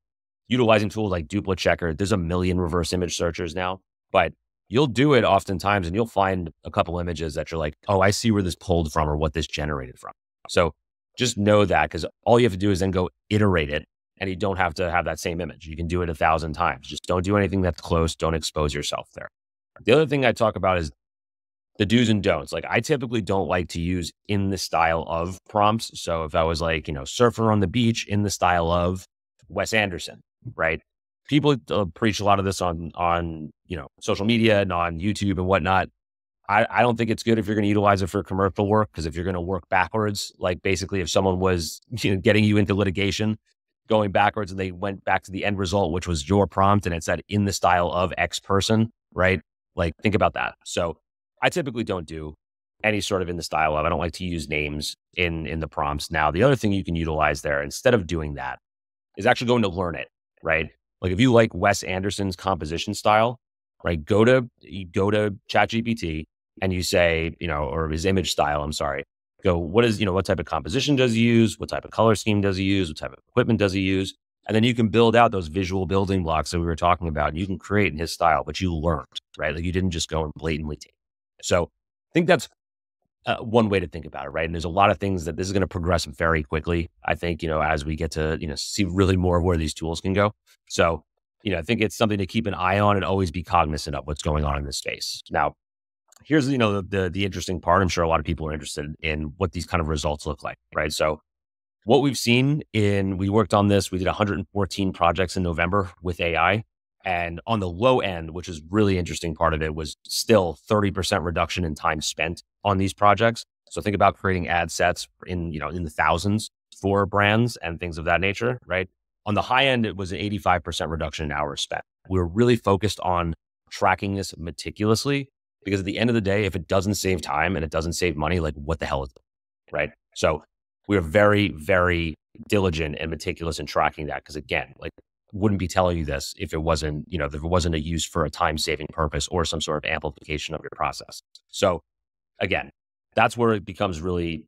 utilizing tools like DupliChecker, there's a million reverse image searchers now, but you'll do it oftentimes and you'll find a couple images that you're like, oh, I see where this pulled from or what this generated from. So just know that because all you have to do is then go iterate it and you don't have to have that same image. You can do it a thousand times. Just don't do anything that's close. Don't expose yourself there. The other thing I talk about is the do's and don'ts. Like I typically don't like to use in the style of prompts. So if I was like, you know, surfer on the beach in the style of Wes Anderson, right? People uh, preach a lot of this on on you know social media and on YouTube and whatnot. I, I don't think it's good if you're going to utilize it for commercial work because if you're going to work backwards, like basically if someone was you know, getting you into litigation, going backwards and they went back to the end result, which was your prompt and it said in the style of X person, right? Like think about that. So I typically don't do any sort of in the style of. I don't like to use names in in the prompts. Now, the other thing you can utilize there instead of doing that is actually going to learn it, right? Like if you like Wes Anderson's composition style, right? Go to go to ChatGPT and you say, you know, or his image style, I'm sorry. Go, what is, you know, what type of composition does he use? What type of color scheme does he use? What type of equipment does he use? And then you can build out those visual building blocks that we were talking about. And you can create in his style, but you learned, right? Like you didn't just go and blatantly take. So I think that's uh, one way to think about it, right? And there's a lot of things that this is going to progress very quickly. I think, you know, as we get to, you know, see really more of where these tools can go. So, you know, I think it's something to keep an eye on and always be cognizant of what's going on in this space. Now, here's, you know, the, the, the interesting part. I'm sure a lot of people are interested in what these kind of results look like, right? So, what we've seen in, we worked on this, we did 114 projects in November with AI. And on the low end, which is really interesting part of it, was still 30% reduction in time spent on these projects. So think about creating ad sets in, you know, in the thousands for brands and things of that nature, right? On the high end, it was an 85% reduction in hours spent. We were really focused on tracking this meticulously because at the end of the day, if it doesn't save time and it doesn't save money, like what the hell is it? Right. So we are very, very diligent and meticulous in tracking that. Cause again, like wouldn't be telling you this if it wasn't, you know, if it wasn't a use for a time saving purpose or some sort of amplification of your process. So again, that's where it becomes really,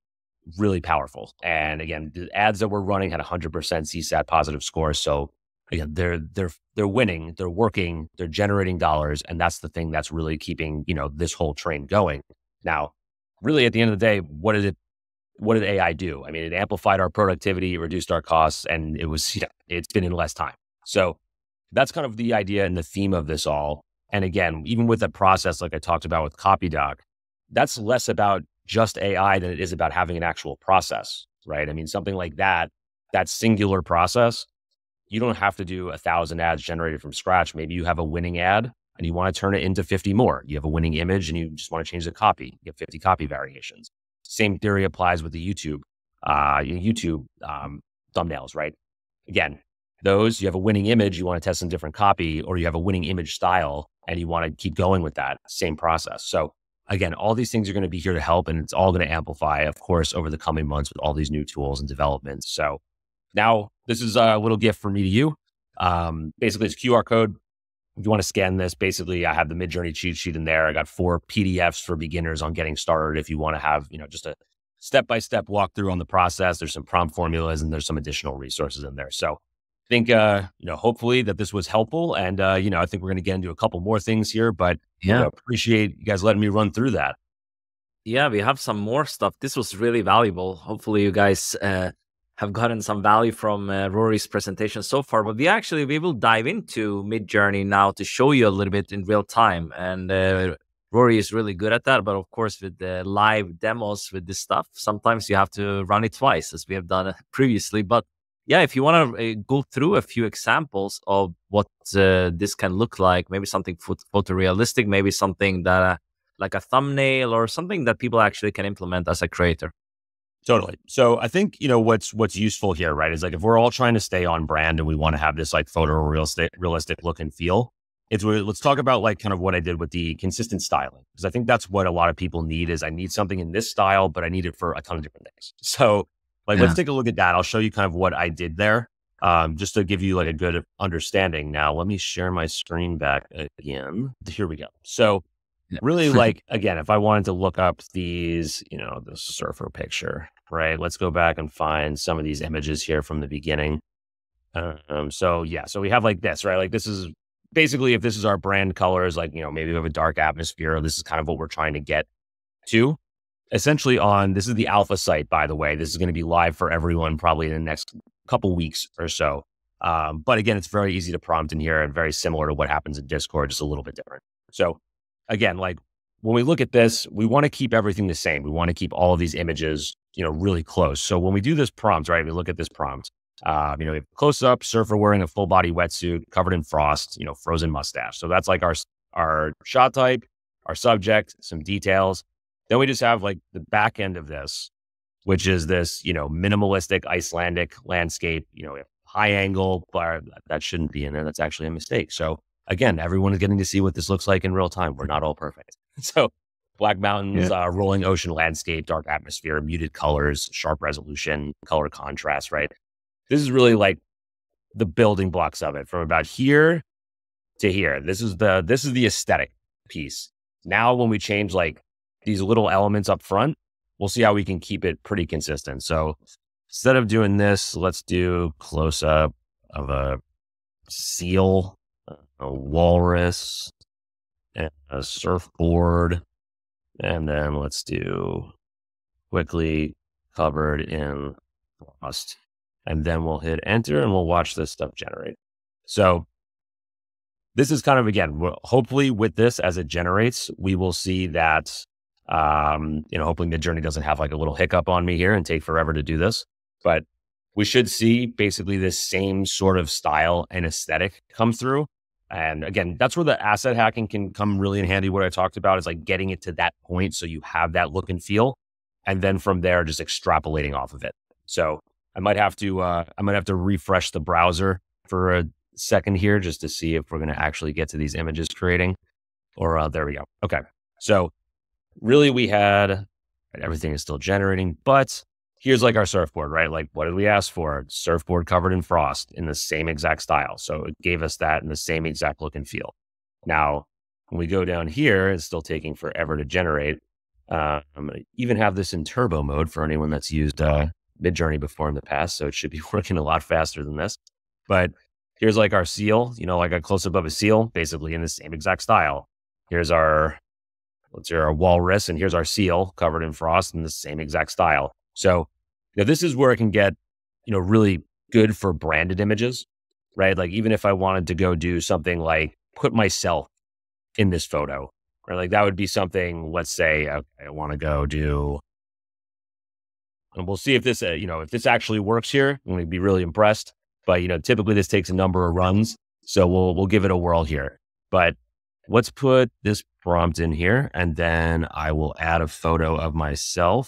really powerful. And again, the ads that we're running had 100% CSAT positive scores. So again, they're they're they're winning, they're working, they're generating dollars, and that's the thing that's really keeping you know this whole train going. Now, really, at the end of the day, what did it? What did AI do? I mean, it amplified our productivity, it reduced our costs, and it was you know, it's been in less time. So that's kind of the idea and the theme of this all. And again, even with a process, like I talked about with CopyDoc, that's less about just AI than it is about having an actual process, right? I mean, something like that, that singular process, you don't have to do a thousand ads generated from scratch. Maybe you have a winning ad and you want to turn it into 50 more. You have a winning image and you just want to change the copy. You have 50 copy variations. Same theory applies with the YouTube, uh, YouTube um, thumbnails, right? Again, those, you have a winning image, you want to test some different copy, or you have a winning image style and you want to keep going with that same process. So again, all these things are going to be here to help and it's all going to amplify, of course, over the coming months with all these new tools and developments. So now this is a little gift from me to you. Um, basically, it's QR code. If you want to scan this, basically, I have the Midjourney cheat sheet in there. I got four PDFs for beginners on getting started. If you want to have, you know, just a step by step walkthrough on the process, there's some prompt formulas and there's some additional resources in there. So think uh you know hopefully that this was helpful and uh you know i think we're going to get into a couple more things here but yeah you know, appreciate you guys letting me run through that. Yeah we have some more stuff. This was really valuable. Hopefully you guys uh have gotten some value from uh, rory's presentation so far but we actually we will dive into midjourney now to show you a little bit in real time and uh, rory is really good at that but of course with the live demos with this stuff sometimes you have to run it twice as we have done previously but yeah, if you want to uh, go through a few examples of what uh, this can look like, maybe something photorealistic, maybe something that uh, like a thumbnail or something that people actually can implement as a creator. Totally. So I think you know what's what's useful here, right? Is like if we're all trying to stay on brand and we want to have this like photo realistic realistic look and feel, it's let's talk about like kind of what I did with the consistent styling because I think that's what a lot of people need. Is I need something in this style, but I need it for a ton of different things. So like, yeah. let's take a look at that. I'll show you kind of what I did there, um, just to give you like a good understanding. Now, let me share my screen back again. Here we go. So, really, like again, if I wanted to look up these, you know, the surfer picture, right? Let's go back and find some of these images here from the beginning. Um, so yeah, so we have like this, right? Like this is basically if this is our brand colors, like you know, maybe we have a dark atmosphere. This is kind of what we're trying to get to essentially on this is the alpha site, by the way. This is going to be live for everyone probably in the next couple weeks or so. Um, but again, it's very easy to prompt in here and very similar to what happens in Discord, just a little bit different. So again, like when we look at this, we want to keep everything the same. We want to keep all of these images, you know, really close. So when we do this prompt, right, we look at this prompt, um, you know, close up surfer wearing a full body wetsuit covered in frost, you know, frozen mustache. So that's like our, our shot type, our subject, some details. Then we just have like the back end of this, which is this, you know, minimalistic Icelandic landscape. You know, high angle, but that shouldn't be in there. That's actually a mistake. So again, everyone is getting to see what this looks like in real time. We're not all perfect. So Black Mountains, yeah. uh, rolling ocean landscape, dark atmosphere, muted colors, sharp resolution, color contrast, right? This is really like the building blocks of it from about here to here. This is the this is the aesthetic piece. Now when we change like these little elements up front, we'll see how we can keep it pretty consistent. So instead of doing this, let's do close up of a seal, a walrus, and a surfboard. And then let's do quickly covered in frost. And then we'll hit enter and we'll watch this stuff generate. So this is kind of again, hopefully with this as it generates, we will see that um, you know, hoping Midjourney doesn't have like a little hiccup on me here and take forever to do this. But we should see basically this same sort of style and aesthetic come through. And again, that's where the asset hacking can come really in handy. What I talked about is like getting it to that point so you have that look and feel. And then from there, just extrapolating off of it. So I might have to uh, I might have to refresh the browser for a second here just to see if we're going to actually get to these images creating. Or uh, there we go. Okay. So really we had everything is still generating, but here's like our surfboard, right? Like what did we ask for? Surfboard covered in frost in the same exact style. So it gave us that in the same exact look and feel. Now, when we go down here, it's still taking forever to generate. Uh, I'm going to even have this in turbo mode for anyone that's used uh, Midjourney before in the past. So it should be working a lot faster than this. But here's like our seal, you know, like a close up of a seal, basically in the same exact style. Here's our let's say our walrus, and here's our seal covered in frost in the same exact style. So you know, this is where it can get, you know, really good for branded images, right? Like even if I wanted to go do something like put myself in this photo, right? Like that would be something, let's say, okay, I want to go do, and we'll see if this, uh, you know, if this actually works here. I'm going to be really impressed. But, you know, typically this takes a number of runs. So we'll, we'll give it a whirl here. But let's put this prompt in here and then I will add a photo of myself.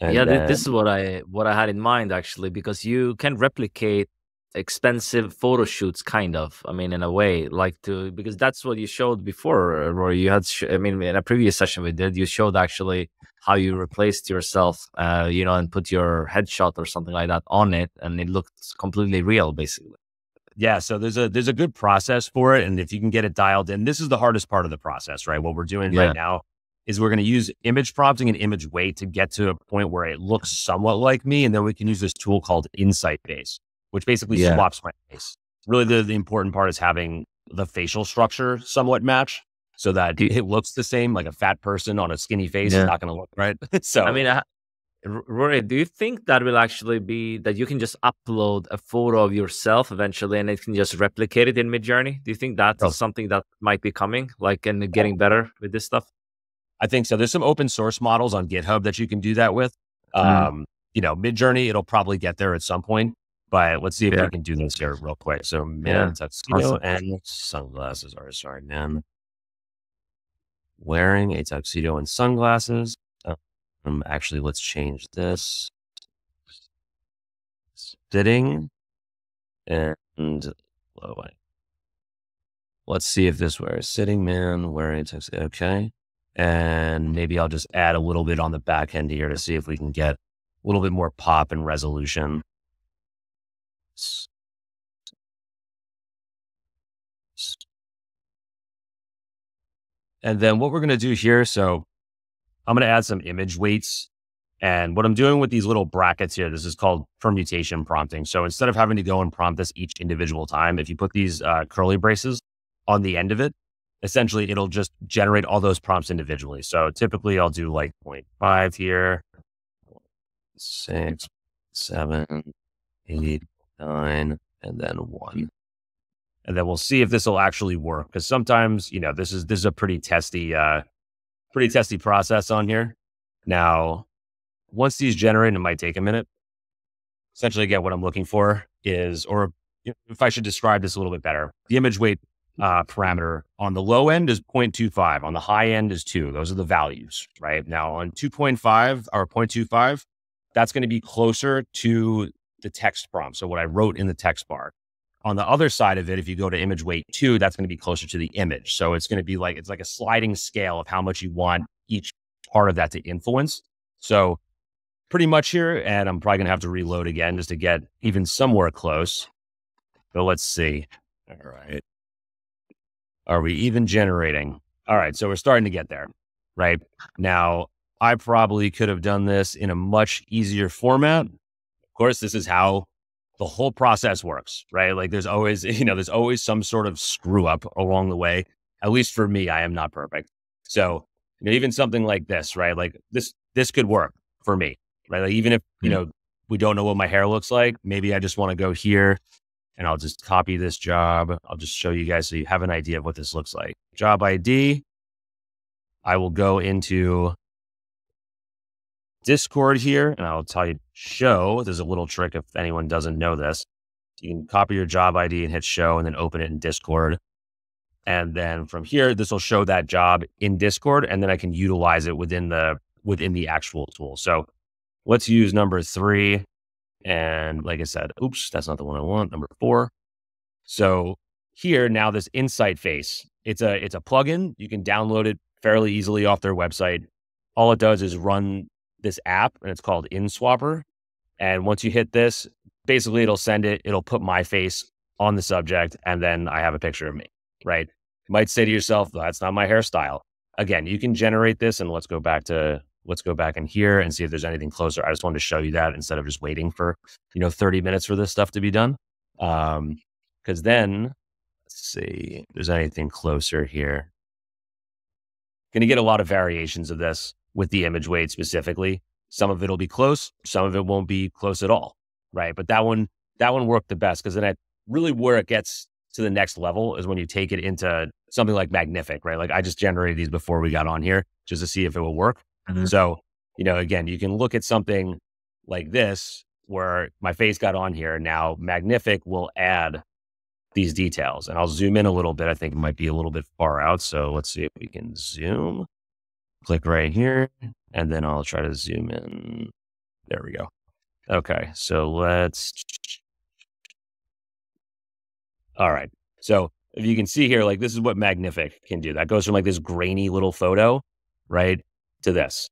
yeah, then... this is what I what I had in mind actually because you can replicate expensive photo shoots kind of i mean in a way like to because that's what you showed before Rory you had i mean in a previous session we did you showed actually how you replaced yourself uh you know and put your headshot or something like that on it and it looked completely real basically yeah, so there's a there's a good process for it, and if you can get it dialed in, this is the hardest part of the process, right? What we're doing yeah. right now is we're going to use image prompting and image weight to get to a point where it looks somewhat like me, and then we can use this tool called InsightFace, which basically yeah. swaps my face. Really, the, the important part is having the facial structure somewhat match so that it looks the same. Like a fat person on a skinny face yeah. is not going to look right. so I mean, Rory, do you think that will actually be that you can just upload a photo of yourself eventually and it can just replicate it in Midjourney? Do you think that's oh. something that might be coming, like and getting better with this stuff? I think so. There's some open source models on GitHub that you can do that with. Mm. Um, you know, Midjourney, it'll probably get there at some point, but let's see if yeah. we can do this here real quick. So, man, yeah. tuxedo awesome. and sunglasses are sorry, man. Wearing a tuxedo and sunglasses. Um, actually, let's change this. Sitting and low. Let's see if this wears sitting man wearing text. Okay. And maybe I'll just add a little bit on the back end here to see if we can get a little bit more pop and resolution. And then what we're going to do here, so I'm going to add some image weights. And what I'm doing with these little brackets here, this is called permutation prompting. So instead of having to go and prompt this each individual time, if you put these uh, curly braces on the end of it, essentially it'll just generate all those prompts individually. So typically I'll do like 0.5 here, six, seven, eight, nine, and then one. And then we'll see if this will actually work. Because sometimes, you know, this is this is a pretty testy uh, pretty testy process on here. Now, once these generate, it might take a minute. Essentially, again, what I'm looking for is, or if I should describe this a little bit better, the image weight uh, parameter on the low end is 0.25, on the high end is two. Those are the values, right? Now, on 2.5 or 0.25, that's going to be closer to the text prompt. So what I wrote in the text bar. On the other side of it, if you go to image weight two, that's going to be closer to the image. So it's going to be like, it's like a sliding scale of how much you want each part of that to influence. So pretty much here, and I'm probably going to have to reload again just to get even somewhere close. But let's see. All right. Are we even generating? All right. So we're starting to get there, right? Now, I probably could have done this in a much easier format. Of course, this is how the whole process works, right? Like there's always, you know, there's always some sort of screw up along the way. At least for me, I am not perfect. So you know, even something like this, right? Like this, this could work for me, right? Like even if, you mm-hmm. know, we don't know what my hair looks like, maybe I just want to go here and I'll just copy this job. I'll just show you guys so you have an idea of what this looks like. Job ID. I will go into Discord here and I'll tell you show. There's a little trick if anyone doesn't know this. You can copy your job ID and hit show and then open it in Discord. And then from here, this will show that job in Discord and then I can utilize it within the within the actual tool. So let's use number three. And like I said, oops, that's not the one I want. Number four. So here now this InsightFace, it's a it's a plugin. You can download it fairly easily off their website. All it does is run this app and it's called InSwapper. And once you hit this, basically it'll send it, it'll put my face on the subject, and then I have a picture of me, right? You might say to yourself, that's not my hairstyle. Again, you can generate this and let's go back to let's go back in here and see if there's anything closer. I just wanted to show you that instead of just waiting for, you know, 30 minutes for this stuff to be done. Um, because then let's see if there's anything closer here. To get a lot of variations of this with the image weight specifically. Some of it'll be close, some of it won't be close at all. Right. But that one, that one worked the best because then it really where it gets to the next level is when you take it into something like Magnific, right? Like I just generated these before we got on here just to see if it will work. Mm-hmm. So, you know, again, you can look at something like this where my face got on here. Now, Magnific will add these details and I'll zoom in a little bit. I think it might be a little bit far out. So let's see if we can zoom. Click right here and then I'll try to zoom in. There we go. Okay. So let's. All right. So if you can see here, like this is what Magnific can do. That goes from like this grainy little photo, right? to this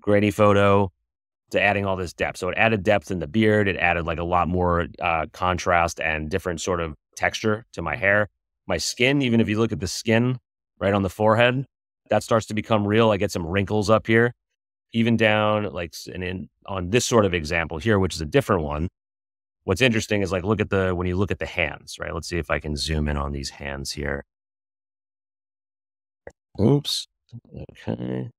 grainy photo to adding all this depth. So it added depth in the beard. It added like a lot more uh, contrast and different sort of texture to my hair. My skin, even if you look at the skin right on the forehead, that starts to become real. I get some wrinkles up here, even down like and in on this sort of example here, which is a different one. What's interesting is like look at the when you look at the hands, right? Let's see if I can zoom in on these hands here. Oops. Okay.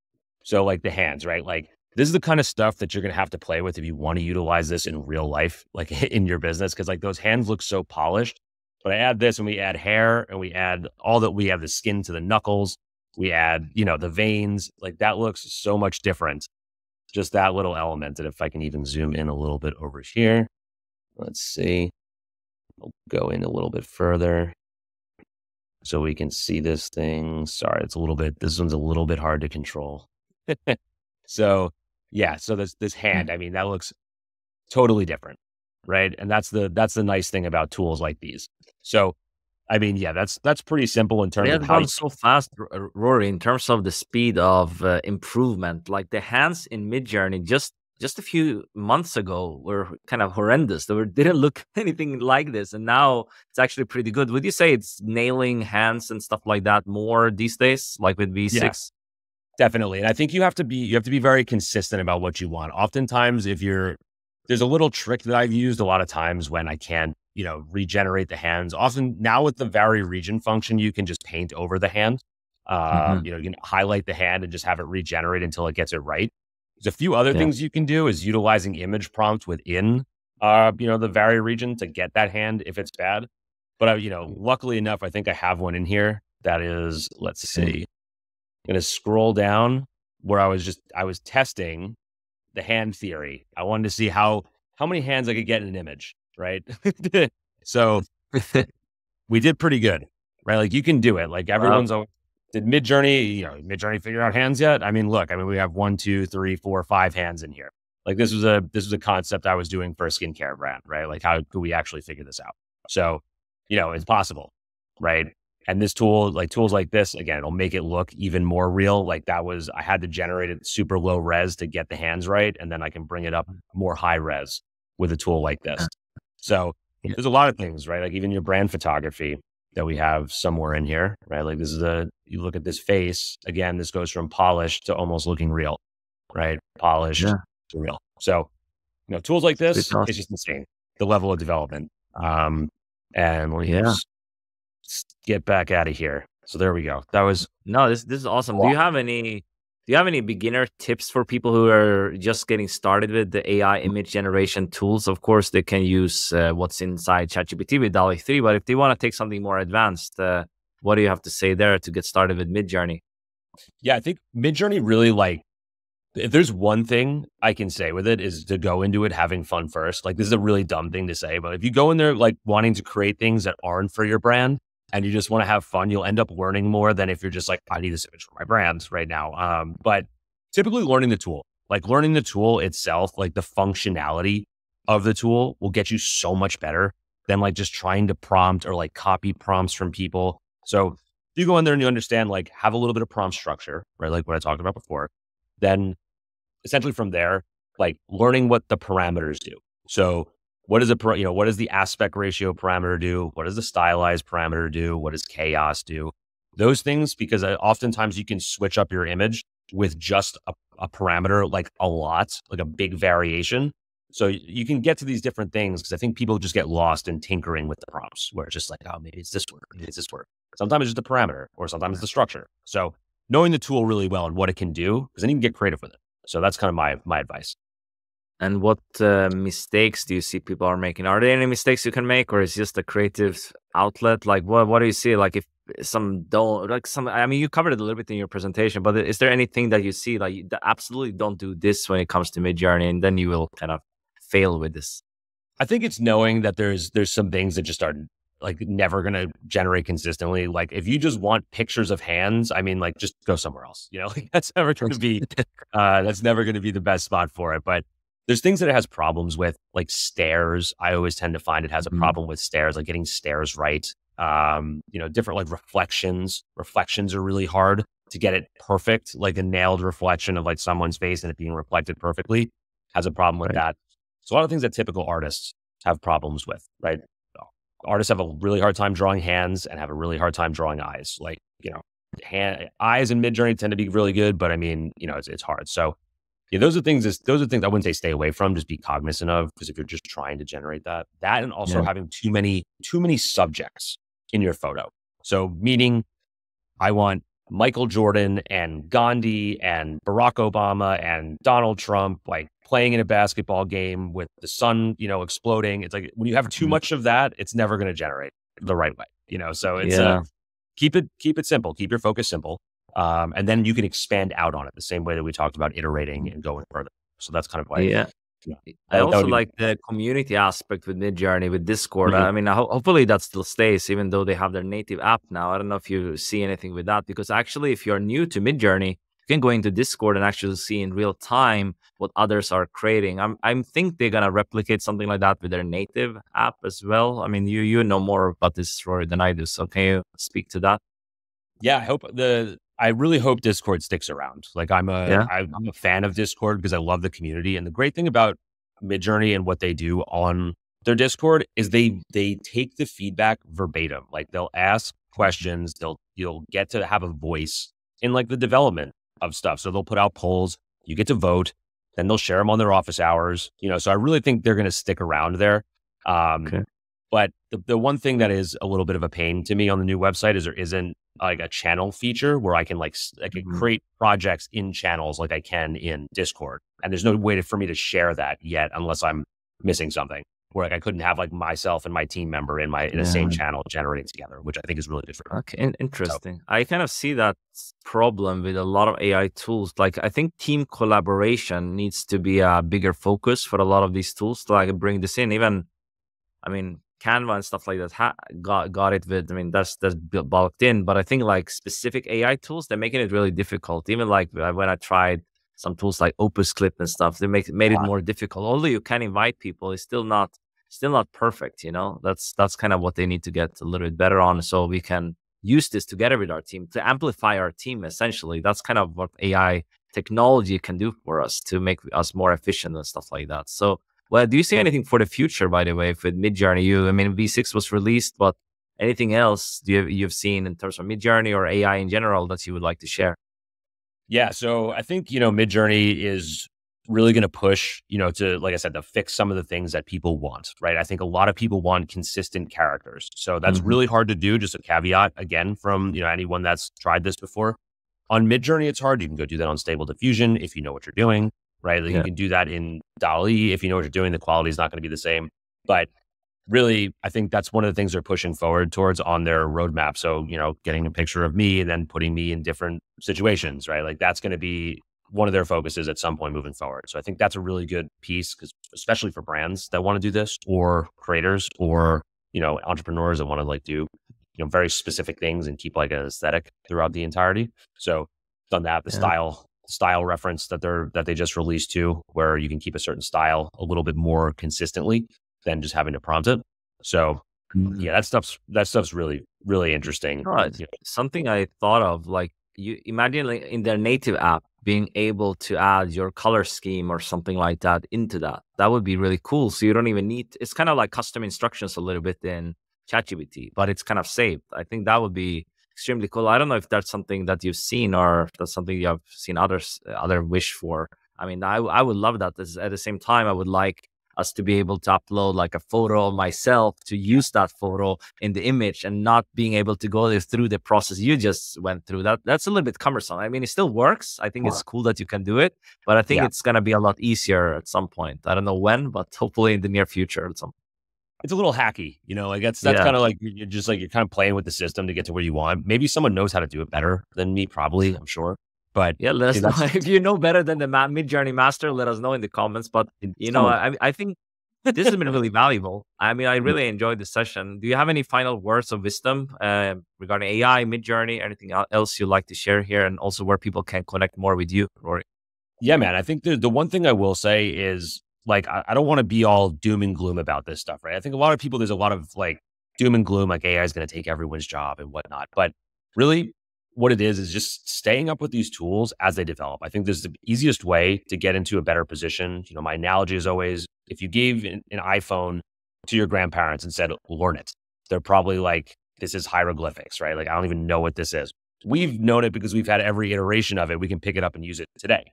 So like the hands, right? Like this is the kind of stuff that you're going to have to play with if you want to utilize this in real life, like in your business. Cause like those hands look so polished. But I add this and we add hair and we add all that we have the skin to the knuckles. We add, you know, the veins. Like that looks so much different. Just that little element. And if I can even zoom in a little bit over here, let's see. I'll go in a little bit further so we can see this thing. Sorry, it's a little bit, this one's a little bit hard to control. so yeah, so this this hmm. hand, I mean, that looks totally different, right? And that's the that's the nice thing about tools like these. So I mean, yeah, that's that's pretty simple in terms they of how you... so fast, Rory, in terms of the speed of uh, improvement. Like the hands in Midjourney, just just a few months ago were kind of horrendous. They were, didn't look anything like this, and now it's actually pretty good. Would you say it's nailing hands and stuff like that more these days, like with V6? Yeah. Definitely. And I think you have to be you have to be very consistent about what you want. Oftentimes if you're there's a little trick that I've used a lot of times when I can't, you know, regenerate the hands. Often now with the vary region function, you can just paint over the hand. Uh, mm-hmm. you know, you can highlight the hand and just have it regenerate until it gets it right. There's a few other yeah. things you can do is utilizing image prompts within uh, you know, the vary region to get that hand if it's bad. But I, you know, luckily enough, I think I have one in here that is, let's see, I'm going to scroll down where I was just I was testing the hand theory. I wanted to see how how many hands I could get in an image, right? so we did pretty good, right? Like you can do it. Like everyone's wow. did Midjourney, you know, Midjourney figure out hands yet? I mean, look, I mean, we have one, two, three, four, five hands in here. Like this was a this was a concept I was doing for a skincare brand, right? Like how could we actually figure this out? So, you know, it's possible, right? And this tool, like tools like this, again, it'll make it look even more real. Like that was, I had to generate it super low res to get the hands right. And then I can bring it up mm. more high res with a tool like this. Uh, So yeah. there's a lot of things, right? Like even your brand photography that we have somewhere in here, right? Like this is a, you look at this face, again, this goes from polished to almost looking real, right? Polished yeah. to real. So, you know, tools like this, it's just insane. The level of development. Um, and yeah get back out of here. So there we go. That was no. This this is awesome. Do you have any? Do you have any beginner tips for people who are just getting started with the AI image generation tools? Of course, they can use uh, what's inside ChatGPT with DALL-E 3, but if they want to take something more advanced, uh, what do you have to say there to get started with Midjourney? Yeah, I think Midjourney really like if there's one thing I can say with it is to go into it having fun first. Like this is a really dumb thing to say, but if you go in there like wanting to create things that aren't for your brand, and you just want to have fun, you'll end up learning more than if you're just like, I need this image for my brand right now. Um, but typically learning the tool, like learning the tool itself, like the functionality of the tool will get you so much better than like just trying to prompt or like copy prompts from people. So you go in there and you understand, like have a little bit of prompt structure, right? Like what I talked about before. Then essentially from there, like learning what the parameters do. So what does a you know what does the aspect ratio parameter do? What does the stylized parameter do? What does chaos do? Those things because oftentimes you can switch up your image with just a, a parameter like a lot, like a big variation. So you can get to these different things because I think people just get lost in tinkering with the prompts, where it's just like, oh, maybe it's this word, maybe it's this word. Sometimes it's just a parameter, or sometimes it's the structure. So knowing the tool really well and what it can do, because then you can get creative with it. So that's kind of my my advice. And what uh, mistakes do you see people are making? Are there any mistakes you can make, or is just a creative outlet? Like, what what do you see? Like, if some don't like some, I mean, you covered it a little bit in your presentation, but is there anything that you see like you absolutely don't do this when it comes to Midjourney, and then you will kind of fail with this? I think it's knowing that there's there's some things that just are like never going to generate consistently. Like if you just want pictures of hands, I mean, like just go somewhere else. You know, like that's never going to be uh, that's never going to be the best spot for it. But there's things that it has problems with, like stairs. I always tend to find it has a mm-hmm. problem with stairs, like getting stairs right. Um, you know, different like reflections. Reflections are really hard to get it perfect, like a nailed reflection of like someone's face and it being reflected perfectly has a problem with right. that. So a lot of things that typical artists have problems with, right? Artists have a really hard time drawing hands and have a really hard time drawing eyes. Like, you know, hand, eyes in Midjourney tend to be really good, but I mean, you know, it's, it's hard. So yeah, those are things. Those are things I wouldn't say stay away from. Just be cognizant of because if you're just trying to generate that, that and also yeah. having too many too many subjects in your photo. So meaning, I want Michael Jordan and Gandhi and Barack Obama and Donald Trump like playing in a basketball game with the sun, you know, exploding. It's like when you have too mm-hmm. much of that, it's never going to generate the right way, you know. So it's yeah. uh, keep it keep it simple. Keep your focus simple. Um, and then you can expand out on it the same way that we talked about iterating and going further. So that's kind of why. Yeah. yeah. I also like the community aspect with Midjourney with Discord. Mm-hmm. I mean, ho- hopefully that still stays, even though they have their native app now. I don't know if you see anything with that because actually, if you're new to Midjourney, you can go into Discord and actually see in real time what others are creating. I'm I think they're gonna replicate something like that with their native app as well. I mean, you you know more about this story than I do, so can you speak to that? Yeah, I hope the I really hope Discord sticks around. Like I'm a yeah. I, I'm a fan of Discord because I love the community. And the great thing about Midjourney and what they do on their Discord is they they take the feedback verbatim. Like they'll ask questions, they'll you'll get to have a voice in like the development of stuff. So they'll put out polls, you get to vote, then they'll share them on their office hours. You know, so I really think they're going to stick around there. Um, okay. But the, the one thing that is a little bit of a pain to me on the new website is there isn't like a channel feature where I can like I can mm-hmm. create projects in channels like I can in Discord. And there's no way to, for me to share that yet unless I'm missing something. Where like I couldn't have like myself and my team member in my in the same channel generating together, which I think is really different. Okay, interesting. So. I kind of see that problem with a lot of AI tools. Like I think team collaboration needs to be a bigger focus for a lot of these tools to like bring this in. Even, I mean, Canva and stuff like that ha- got got it with. I mean, that's that's bulked in, but I think like specific AI tools, they're making it really difficult. Even like when I tried some tools like Opus Clip and stuff. They make made it more difficult. Although you can invite people, it's still not still not perfect. You know, that's that's kind of what they need to get a little bit better on, so we can use this together with our team to amplify our team. Essentially, that's kind of what AI technology can do for us to make us more efficient and stuff like that. So, well, do you see anything for the future, by the way, with Midjourney? You, I mean, V6 was released, but anything else do you, you've seen in terms of Midjourney or AI in general that you would like to share? Yeah, so I think you know Midjourney is really going to push, you know, to like I said, to fix some of the things that people want, right? I think a lot of people want consistent characters, so that's mm-hmm. really hard to do. Just a caveat again from you know anyone that's tried this before. On Midjourney, it's hard. You can go do that on Stable Diffusion if you know what you're doing, right? Like yeah. You can do that in DALL-E if you know what you're doing. The quality is not going to be the same, but really, I think that's one of the things they're pushing forward towards on their roadmap. So, you know, getting a picture of me and then putting me in different situations, right? Like that's going to be one of their focuses at some point moving forward. So I think that's a really good piece because especially for brands that want to do this or creators or, you know, entrepreneurs that want to like do, you know, very specific things and keep like an aesthetic throughout the entirety. So done that, the yeah. style style reference that they're that they just released to where you can keep a certain style a little bit more consistently than just having to prompt it. So mm-hmm. yeah, that stuff's that stuff's really really interesting. Right. Something I thought of like you imagine like in their native app being able to add your color scheme or something like that into that. That would be really cool. So you don't even need it's kind of like custom instructions a little bit in ChatGPT, but it's kind of saved. I think that would be extremely cool. I don't know if that's something that you've seen or that's something you have seen others uh, other wish for. I mean, I I would love that. At the same time, I would like us to be able to upload like a photo of myself to use that photo in the image and not being able to go through the process you just went through that that's a little bit cumbersome i mean it still works i think it's cool that you can do it but i think yeah. it's going to be a lot easier at some point i don't know when but hopefully in the near future at some it's a little hacky, you know. Like that's that's yeah. kind of like you're just like you're kind of playing with the system to get to where you want. Maybe someone knows how to do it better than me, probably. I'm sure. But yeah, let us know if you know better than the ma- Midjourney master. Let us know in the comments. But you know, I, I think this has been really valuable. I mean, I really enjoyed the session. Do you have any final words of wisdom uh, regarding AI, Midjourney, anything else you'd like to share here, and also where people can connect more with you, Rory? Yeah, man. I think the the one thing I will say is like I, I don't want to be all doom and gloom about this stuff, right? I think a lot of people there's a lot of like doom and gloom, like AI is going to take everyone's job and whatnot. But really, what it is is just staying up with these tools as they develop. I think this is the easiest way to get into a better position. You know, my analogy is always if you gave an, an iPhone to your grandparents and said, learn it, they're probably like, this is hieroglyphics, right? Like, I don't even know what this is. We've known it because we've had every iteration of it. We can pick it up and use it today.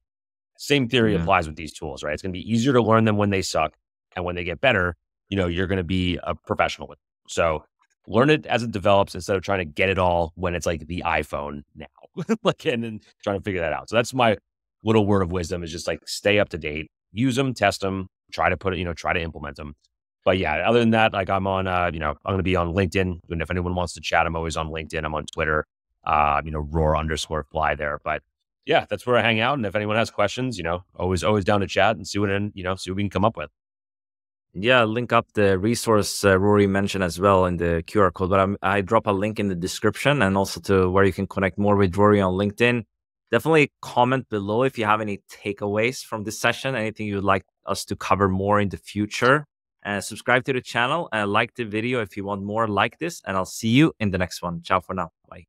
Same theory applies with these tools, right? It's going to be easier to learn them when they suck. And when they get better, you know, you're going to be a professional with them. So learn it as it develops instead of trying to get it all when it's like the iPhone now, like and then trying to figure that out. So that's my little word of wisdom is just like stay up to date, use them, test them, try to put it, you know, try to implement them. But yeah, other than that, like I'm on, uh, you know, I'm going to be on LinkedIn. And if anyone wants to chat, I'm always on LinkedIn. I'm on Twitter, uh, you know, roar underscore fly there. But yeah, that's where I hang out. And if anyone has questions, you know, always, always down to chat and see what, you know, see what we can come up with. Yeah, link up the resource uh, Rory mentioned as well in the QR code. But I'm, I drop a link in the description and also to where you can connect more with Rory on LinkedIn. Definitely comment below if you have any takeaways from this session, anything you'd like us to cover more in the future. And subscribe to the channel and like the video if you want more like this. And I'll see you in the next one. Ciao for now. Bye.